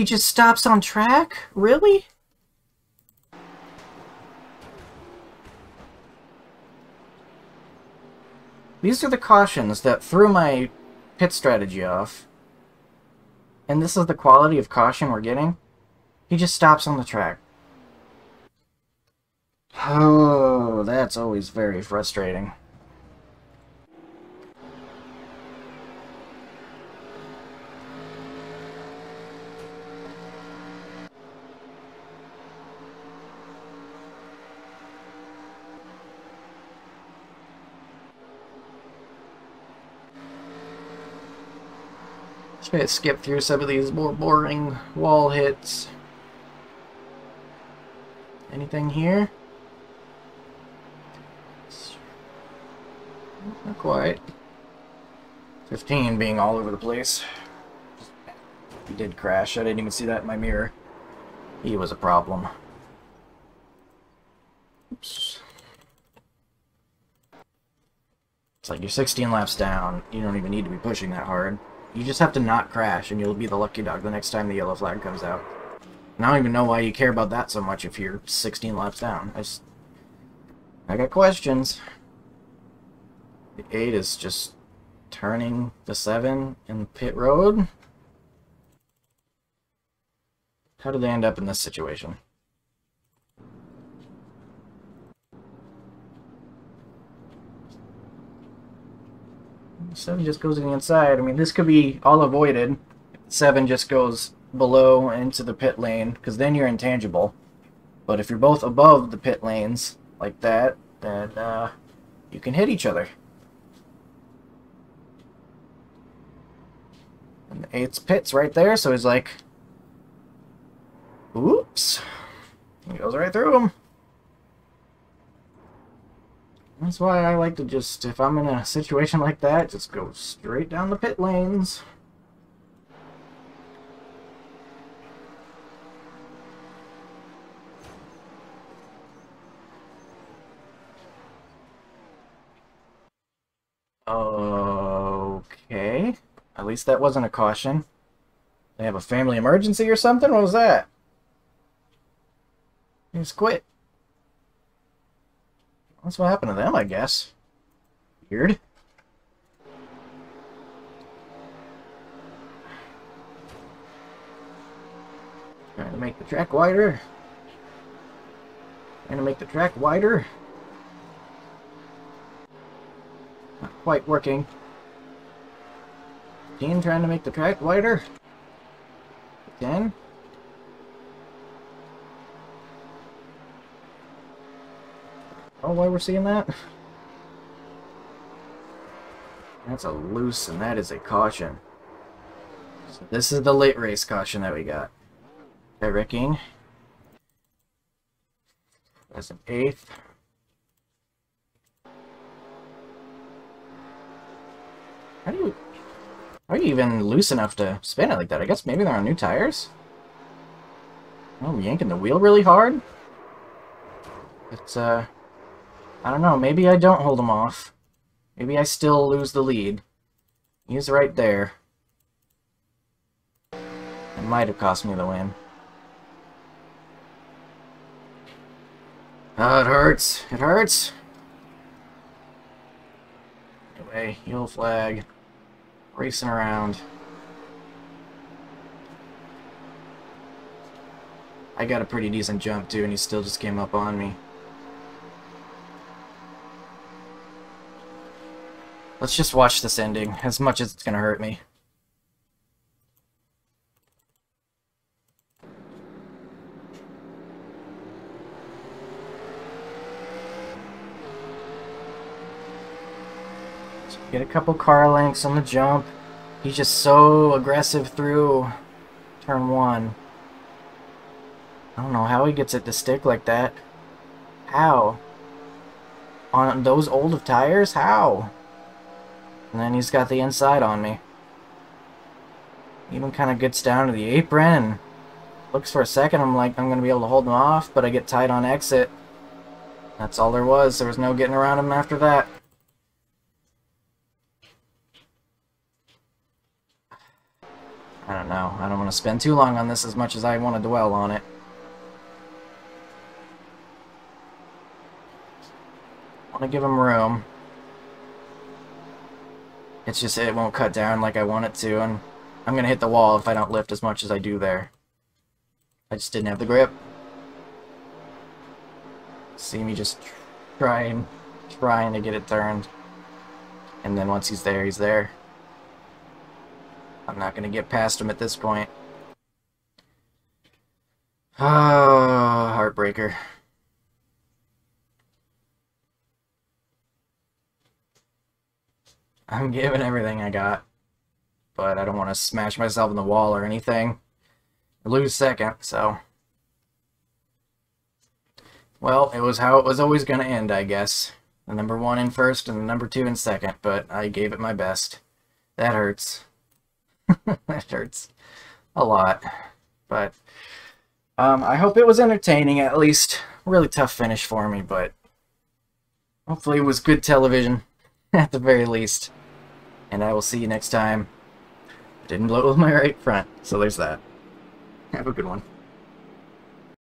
He just stops on track? Really? These are the cautions that threw my pit strategy off. And this is the quality of caution we're getting? He just stops on the track. Oh, that's always very frustrating. To skip through some of these more boring wall hits. Anything here? Not quite. 15 being all over the place. He did crash. I didn't even see that in my mirror. He was a problem. Oops. It's like you're 16 laps down. You don't even need to be pushing that hard. You just have to not crash, and you'll be the lucky dog the next time the yellow flag comes out. And I don't even know why you care about that so much if you're 16 laps down. I just... I got questions. The 8 is just turning the 7 in pit road. How did they end up in this situation? Seven just goes to the inside. I mean, this could be all avoided. Seven just goes below into the pit lane, because then you're intangible. But if you're both above the pit lanes, like that, then uh, you can hit each other. And the eight's pit's right there, so he's like, oops. He goes right through him. That's why I like to just, if I'm in a situation like that, just go straight down the pit lanes. Okay. At least that wasn't a caution. They have a family emergency or something? What was that? Just quit. That's what happened to them, I guess. Weird. Trying to make the track wider. Trying to make the track wider. Not quite working. Team trying to make the track wider. Again. Oh, why we're seeing that? That's a loose, and that is a caution. So this is the late race caution that we got. Wrecking. That's an eighth. How do you... How are you even loose enough to spin it like that? I guess maybe they're on new tires? Oh, yanking the wheel really hard? It's, uh... I don't know, maybe I don't hold him off. Maybe I still lose the lead. He's right there. It might have cost me the win. Oh, it hurts. It hurts. Anyway, yellow flag. Racing around. I got a pretty decent jump too, and he still just came up on me. Let's just watch this ending, as much as it's gonna hurt me. Get a couple car lengths on the jump. He's just so aggressive through turn one. I don't know how he gets it to stick like that. How? On those old of tires? How? And then he's got the inside on me. Even kind of gets down to the apron. And looks for a second, I'm like, I'm going to be able to hold him off, but I get tied on exit. That's all there was. There was no getting around him after that. I don't know. I don't want to spend too long on this as much as I want to dwell on it. I want to give him room. It's just it won't cut down like I want it to, and I'm going to hit the wall if I don't lift as much as I do there. I just didn't have the grip. See me just trying, trying to get it turned. And then once he's there, he's there. I'm not going to get past him at this point. Ah, oh, heartbreaker. I'm giving everything I got. but I don't want to smash myself in the wall or anything. I lose second, so... Well, it was how it was always going to end, I guess. The number one in first and the number two in second, but I gave it my best. That hurts. that hurts a lot. But um, I hope it was entertaining, at least. Really tough finish for me, but hopefully it was good television, at the very least. And I will see you next time. Didn't blow with my right front, so there's that. Have a good one.